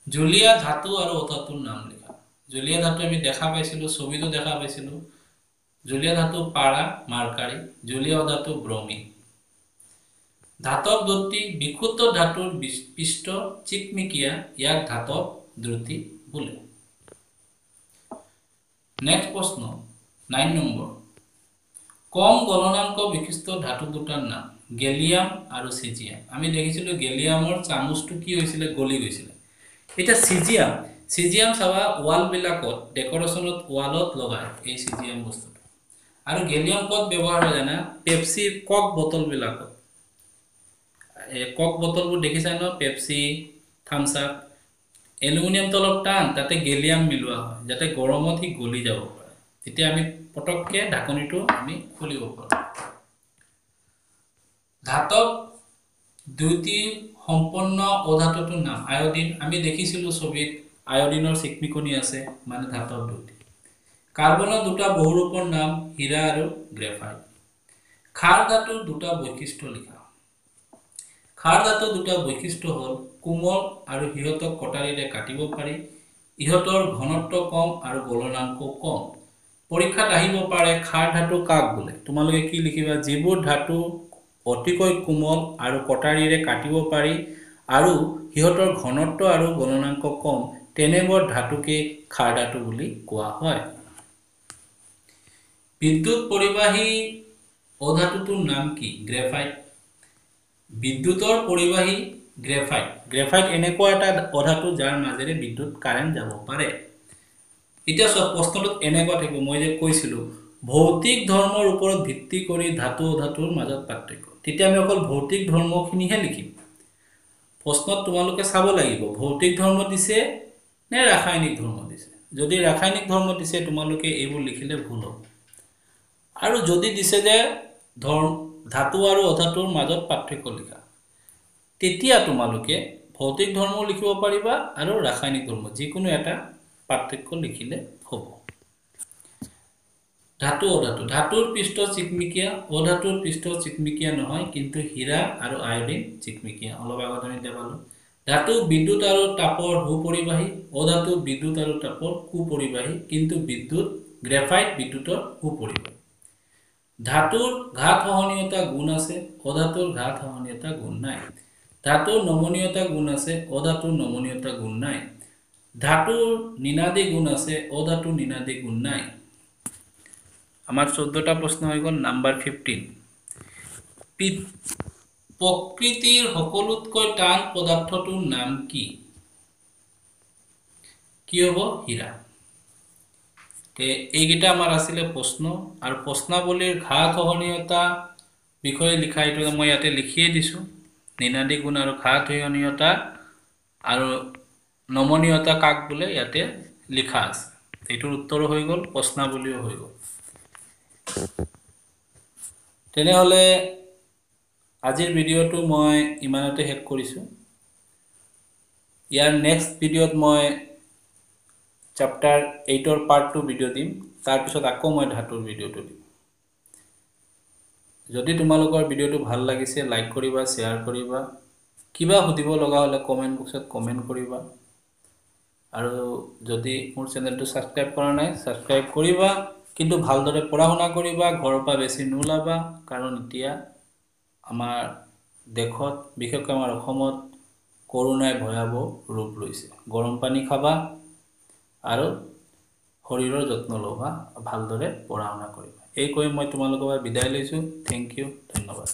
জুলীয়া ধাতু আৰু অধাতুৰ নাম লিখা। জুলীয়া ধাতু আমি দেখা পাইছিলোঁ ছবিটো দেখা পাইছিলোঁ। জুলীয়া ধাতু পাৰা মাৰ্কাৰী। জুলীয়া অধাতু ব্ৰমিন ধাতৱ দ্ৰুতি বিশুদ্ধ ধাতুৰ পৃষ্ঠ চিকমিকিয়া ইয়াক ধাতৱ দ্ৰুতি বোলে। নেক্সট প্ৰশ্ন নাইন নম্বৰ। কম গলনাংক বিশিষ্ট ধাতু দুটাৰ নাম গেলিয়াম আৰু চিজিয়াম। আমি দেখিছিলোঁ গেলিয়ামৰ চামুচটো কি হৈছিলে গলি গৈছিলে। এতিয়া চিজিয়াম চিজিয়াম চাবা ৱালবিলাকত ডেকৰেশ্যনত ৱালত লগায় এই চিজিয়াম বস্তুটো। আৰু গেলিয়াম ক'ত ব্যৱহাৰ হয় জানা? পেপচি কক বটলবিলাকত। কক বটলবোৰ দেখিছা ন? পেপচি থামছ আপ এলুমিনিয়ামটো অলপ টান তাতে গেলিয়াম মিলোৱা হয় যাতে গৰমত সি গলি যাব পাৰে। তেতিয়া আমি পটককৈ ঢাকনিটো আমি খুলিব পাৰোঁ। ধাতৱ দুটি সম্পন্ন অধাতুটোৰ নাম আয়ডিন। আমি দেখিছিলোঁ ছবিত আয়ডিনৰ চিকমিকনি আছে মানে ধাতৱ দুটি কাৰ্বনৰ দুটা বহুৰূপৰ নাম হীৰা আৰু গ্ৰেফাইট। খাৰ ধাতুৰ দুটা বৈশিষ্ট্য লিখা খাৰ ধাতুৰ দুটা বৈশিষ্ট্য হ'ল কোমল আৰু সিহঁতক কটাৰীৰে কাটিব পাৰি ইহঁতৰ ঘনত্ব কম আৰু গলনাংক কম। পৰীক্ষাত আহিব পাৰে খাৰ ধাতু কাক বোলে? তোমালোকে কি লিখিবা? যিবোৰ ধাতু অতিকৈ কোমল আৰু কটাৰীৰে কাটিব পাৰি আৰু সিহঁতৰ ঘনত্ব আৰু গণনাংক কম তেনেবোৰ ধাতুকে খাৰ ধাতু বুলি কোৱা হয়। বিদ্যুৎ পৰিবাহী অধাতুটোৰ নাম কি? গ্ৰেফাইট। বিদ্যুতৰ পৰিবাহী গ্ৰেফাইট। গ্ৰেফাইট এনেকুৱা এটা অধাতু যাৰ মাজেৰে বিদ্যুৎ কাৰেণ্ট যাব পাৰে। এতিয়া চব প্ৰশ্নটোত এনেকুৱা থাকিব। মই যে কৈছিলোঁ ভৌতিক ধৰ্মৰ ওপৰত ভিত্তি কৰি ধাতু অধাতুৰ মাজত পাৰ্থক্য। তেতিয়া আমি অকল ভৌতিক ধৰ্মখিনিহে লিখিম। প্ৰশ্নত তোমালোকে চাব লাগিব ভৌতিক ধৰ্ম দিছে নে ৰাসায়নিক ধৰ্ম দিছে? যদি ৰাসায়নিক ধৰ্ম দিছে তোমালোকে এইবোৰ লিখিলে ভুল হ'ব। আৰু যদি দিছে যে ধৰ্ম ধাতু আৰু অধাতুৰ মাজত পাৰ্থক্য লিখা। তেতিয়া তোমালোকে ভৌতিক ধৰ্ম লিখিব পাৰিবা আৰু ৰাসায়নিক ধৰ্ম যিকোনো এটা পাৰ্থক্য লিখিলে হ'ব। ধাতু অধাতু। ধাতুৰ পৃষ্ঠ চিকমিকীয়া অধাতুৰ পৃষ্ঠ চিকমিকীয়া নহয় কিন্তু হীৰা আৰু আয়ডিন চিকমিকীয়া। অলপ আগত আমি পালোঁ। ধাতু বিদ্যুৎ আৰু তাপৰ সুপৰিবাহী অধাতু বিদ্যুৎ আৰু তাপৰ কুপৰিবাহী কিন্তু বিদ্যুৎ গ্ৰেফাইট বিদ্যুতৰ সুপৰিবাহী। ধাতুৰ ঘাত সহনীয়তা গুণ আছে অধাতুৰ ঘাত সহনীয়তা গুণ নাই। ধাতুৰ নমনীয়তা গুণ আছে অধাতুৰ নমনীয়তা গুণ নাই। ধাতুৰ নিনাদী গুণ আছে অধাতুৰ নিনাদী গুণ নাই। আমাৰ চৈধ্যটা প্ৰশ্ন হৈ গ'ল নাম্বাৰ ফিফটিন প্ৰকৃতিৰ সকলোতকৈ টান পদাৰ্থটোৰ নাম কি? কি হ'ব? এইকেইটা আমাৰ আছিলে প্ৰশ্ন আৰু প্ৰশ্নাৱলীৰ ঘা সহনীয়তা বিষয়ে লিখা এইটো মই ইয়াতে লিখিয়ে দিছোঁ। নিনাদী গুণ আৰু ঘা সহনীয়তা আৰু নমনীয়তা কাক বোলে ইয়াতে লিখা আছে। এইটোৰ উত্তৰো হৈ গ'ল প্ৰশ্নাৱলীও হৈ গ'ল। তেনেহ'লে আজিৰ ভিডিঅ'টো মই ইমানতে শেষ কৰিছোঁ। ইয়াৰ নেক্সট ভিডিঅ'ত মই চেপ্টাৰ এইটৰ পাৰ্ট টু ভিডিঅ' দিম তাৰপিছত আকৌ মই ধাতুৰ ভিডিঅ'টো দিম। যদি তোমালোকৰ ভিডিঅ'টো ভাল লাগিছে লাইক কৰিবা শ্বেয়াৰ কৰিবা। কিবা সুধিব লগা হ'লে কমেণ্ট বক্সত কমেণ্ট কৰিবা। আৰু যদি মোৰ চেনেলটো ছাবস্ক্ৰাইব কৰা নাই ছাবস্ক্ৰাইব কৰিবা কিন্তু ভালদৰে পঢ়া শুনা কৰিবা ঘৰৰ পৰা বেছি নোলাবা কাৰণ এতিয়া আমাৰ দেশত বিশেষকৈ আমাৰ অসমত কৰোণাই ভয়াৱহ ৰূপ লৈছে। গৰম পানী খাবা আৰু শৰীৰৰ যত্ন ল'বা ভালদৰে পঢ়া শুনা কৰিবা। এই কৈ মই তোমালোকৰ পৰা বিদায় লৈছোঁ। থেংক ইউ ধন্যবাদ।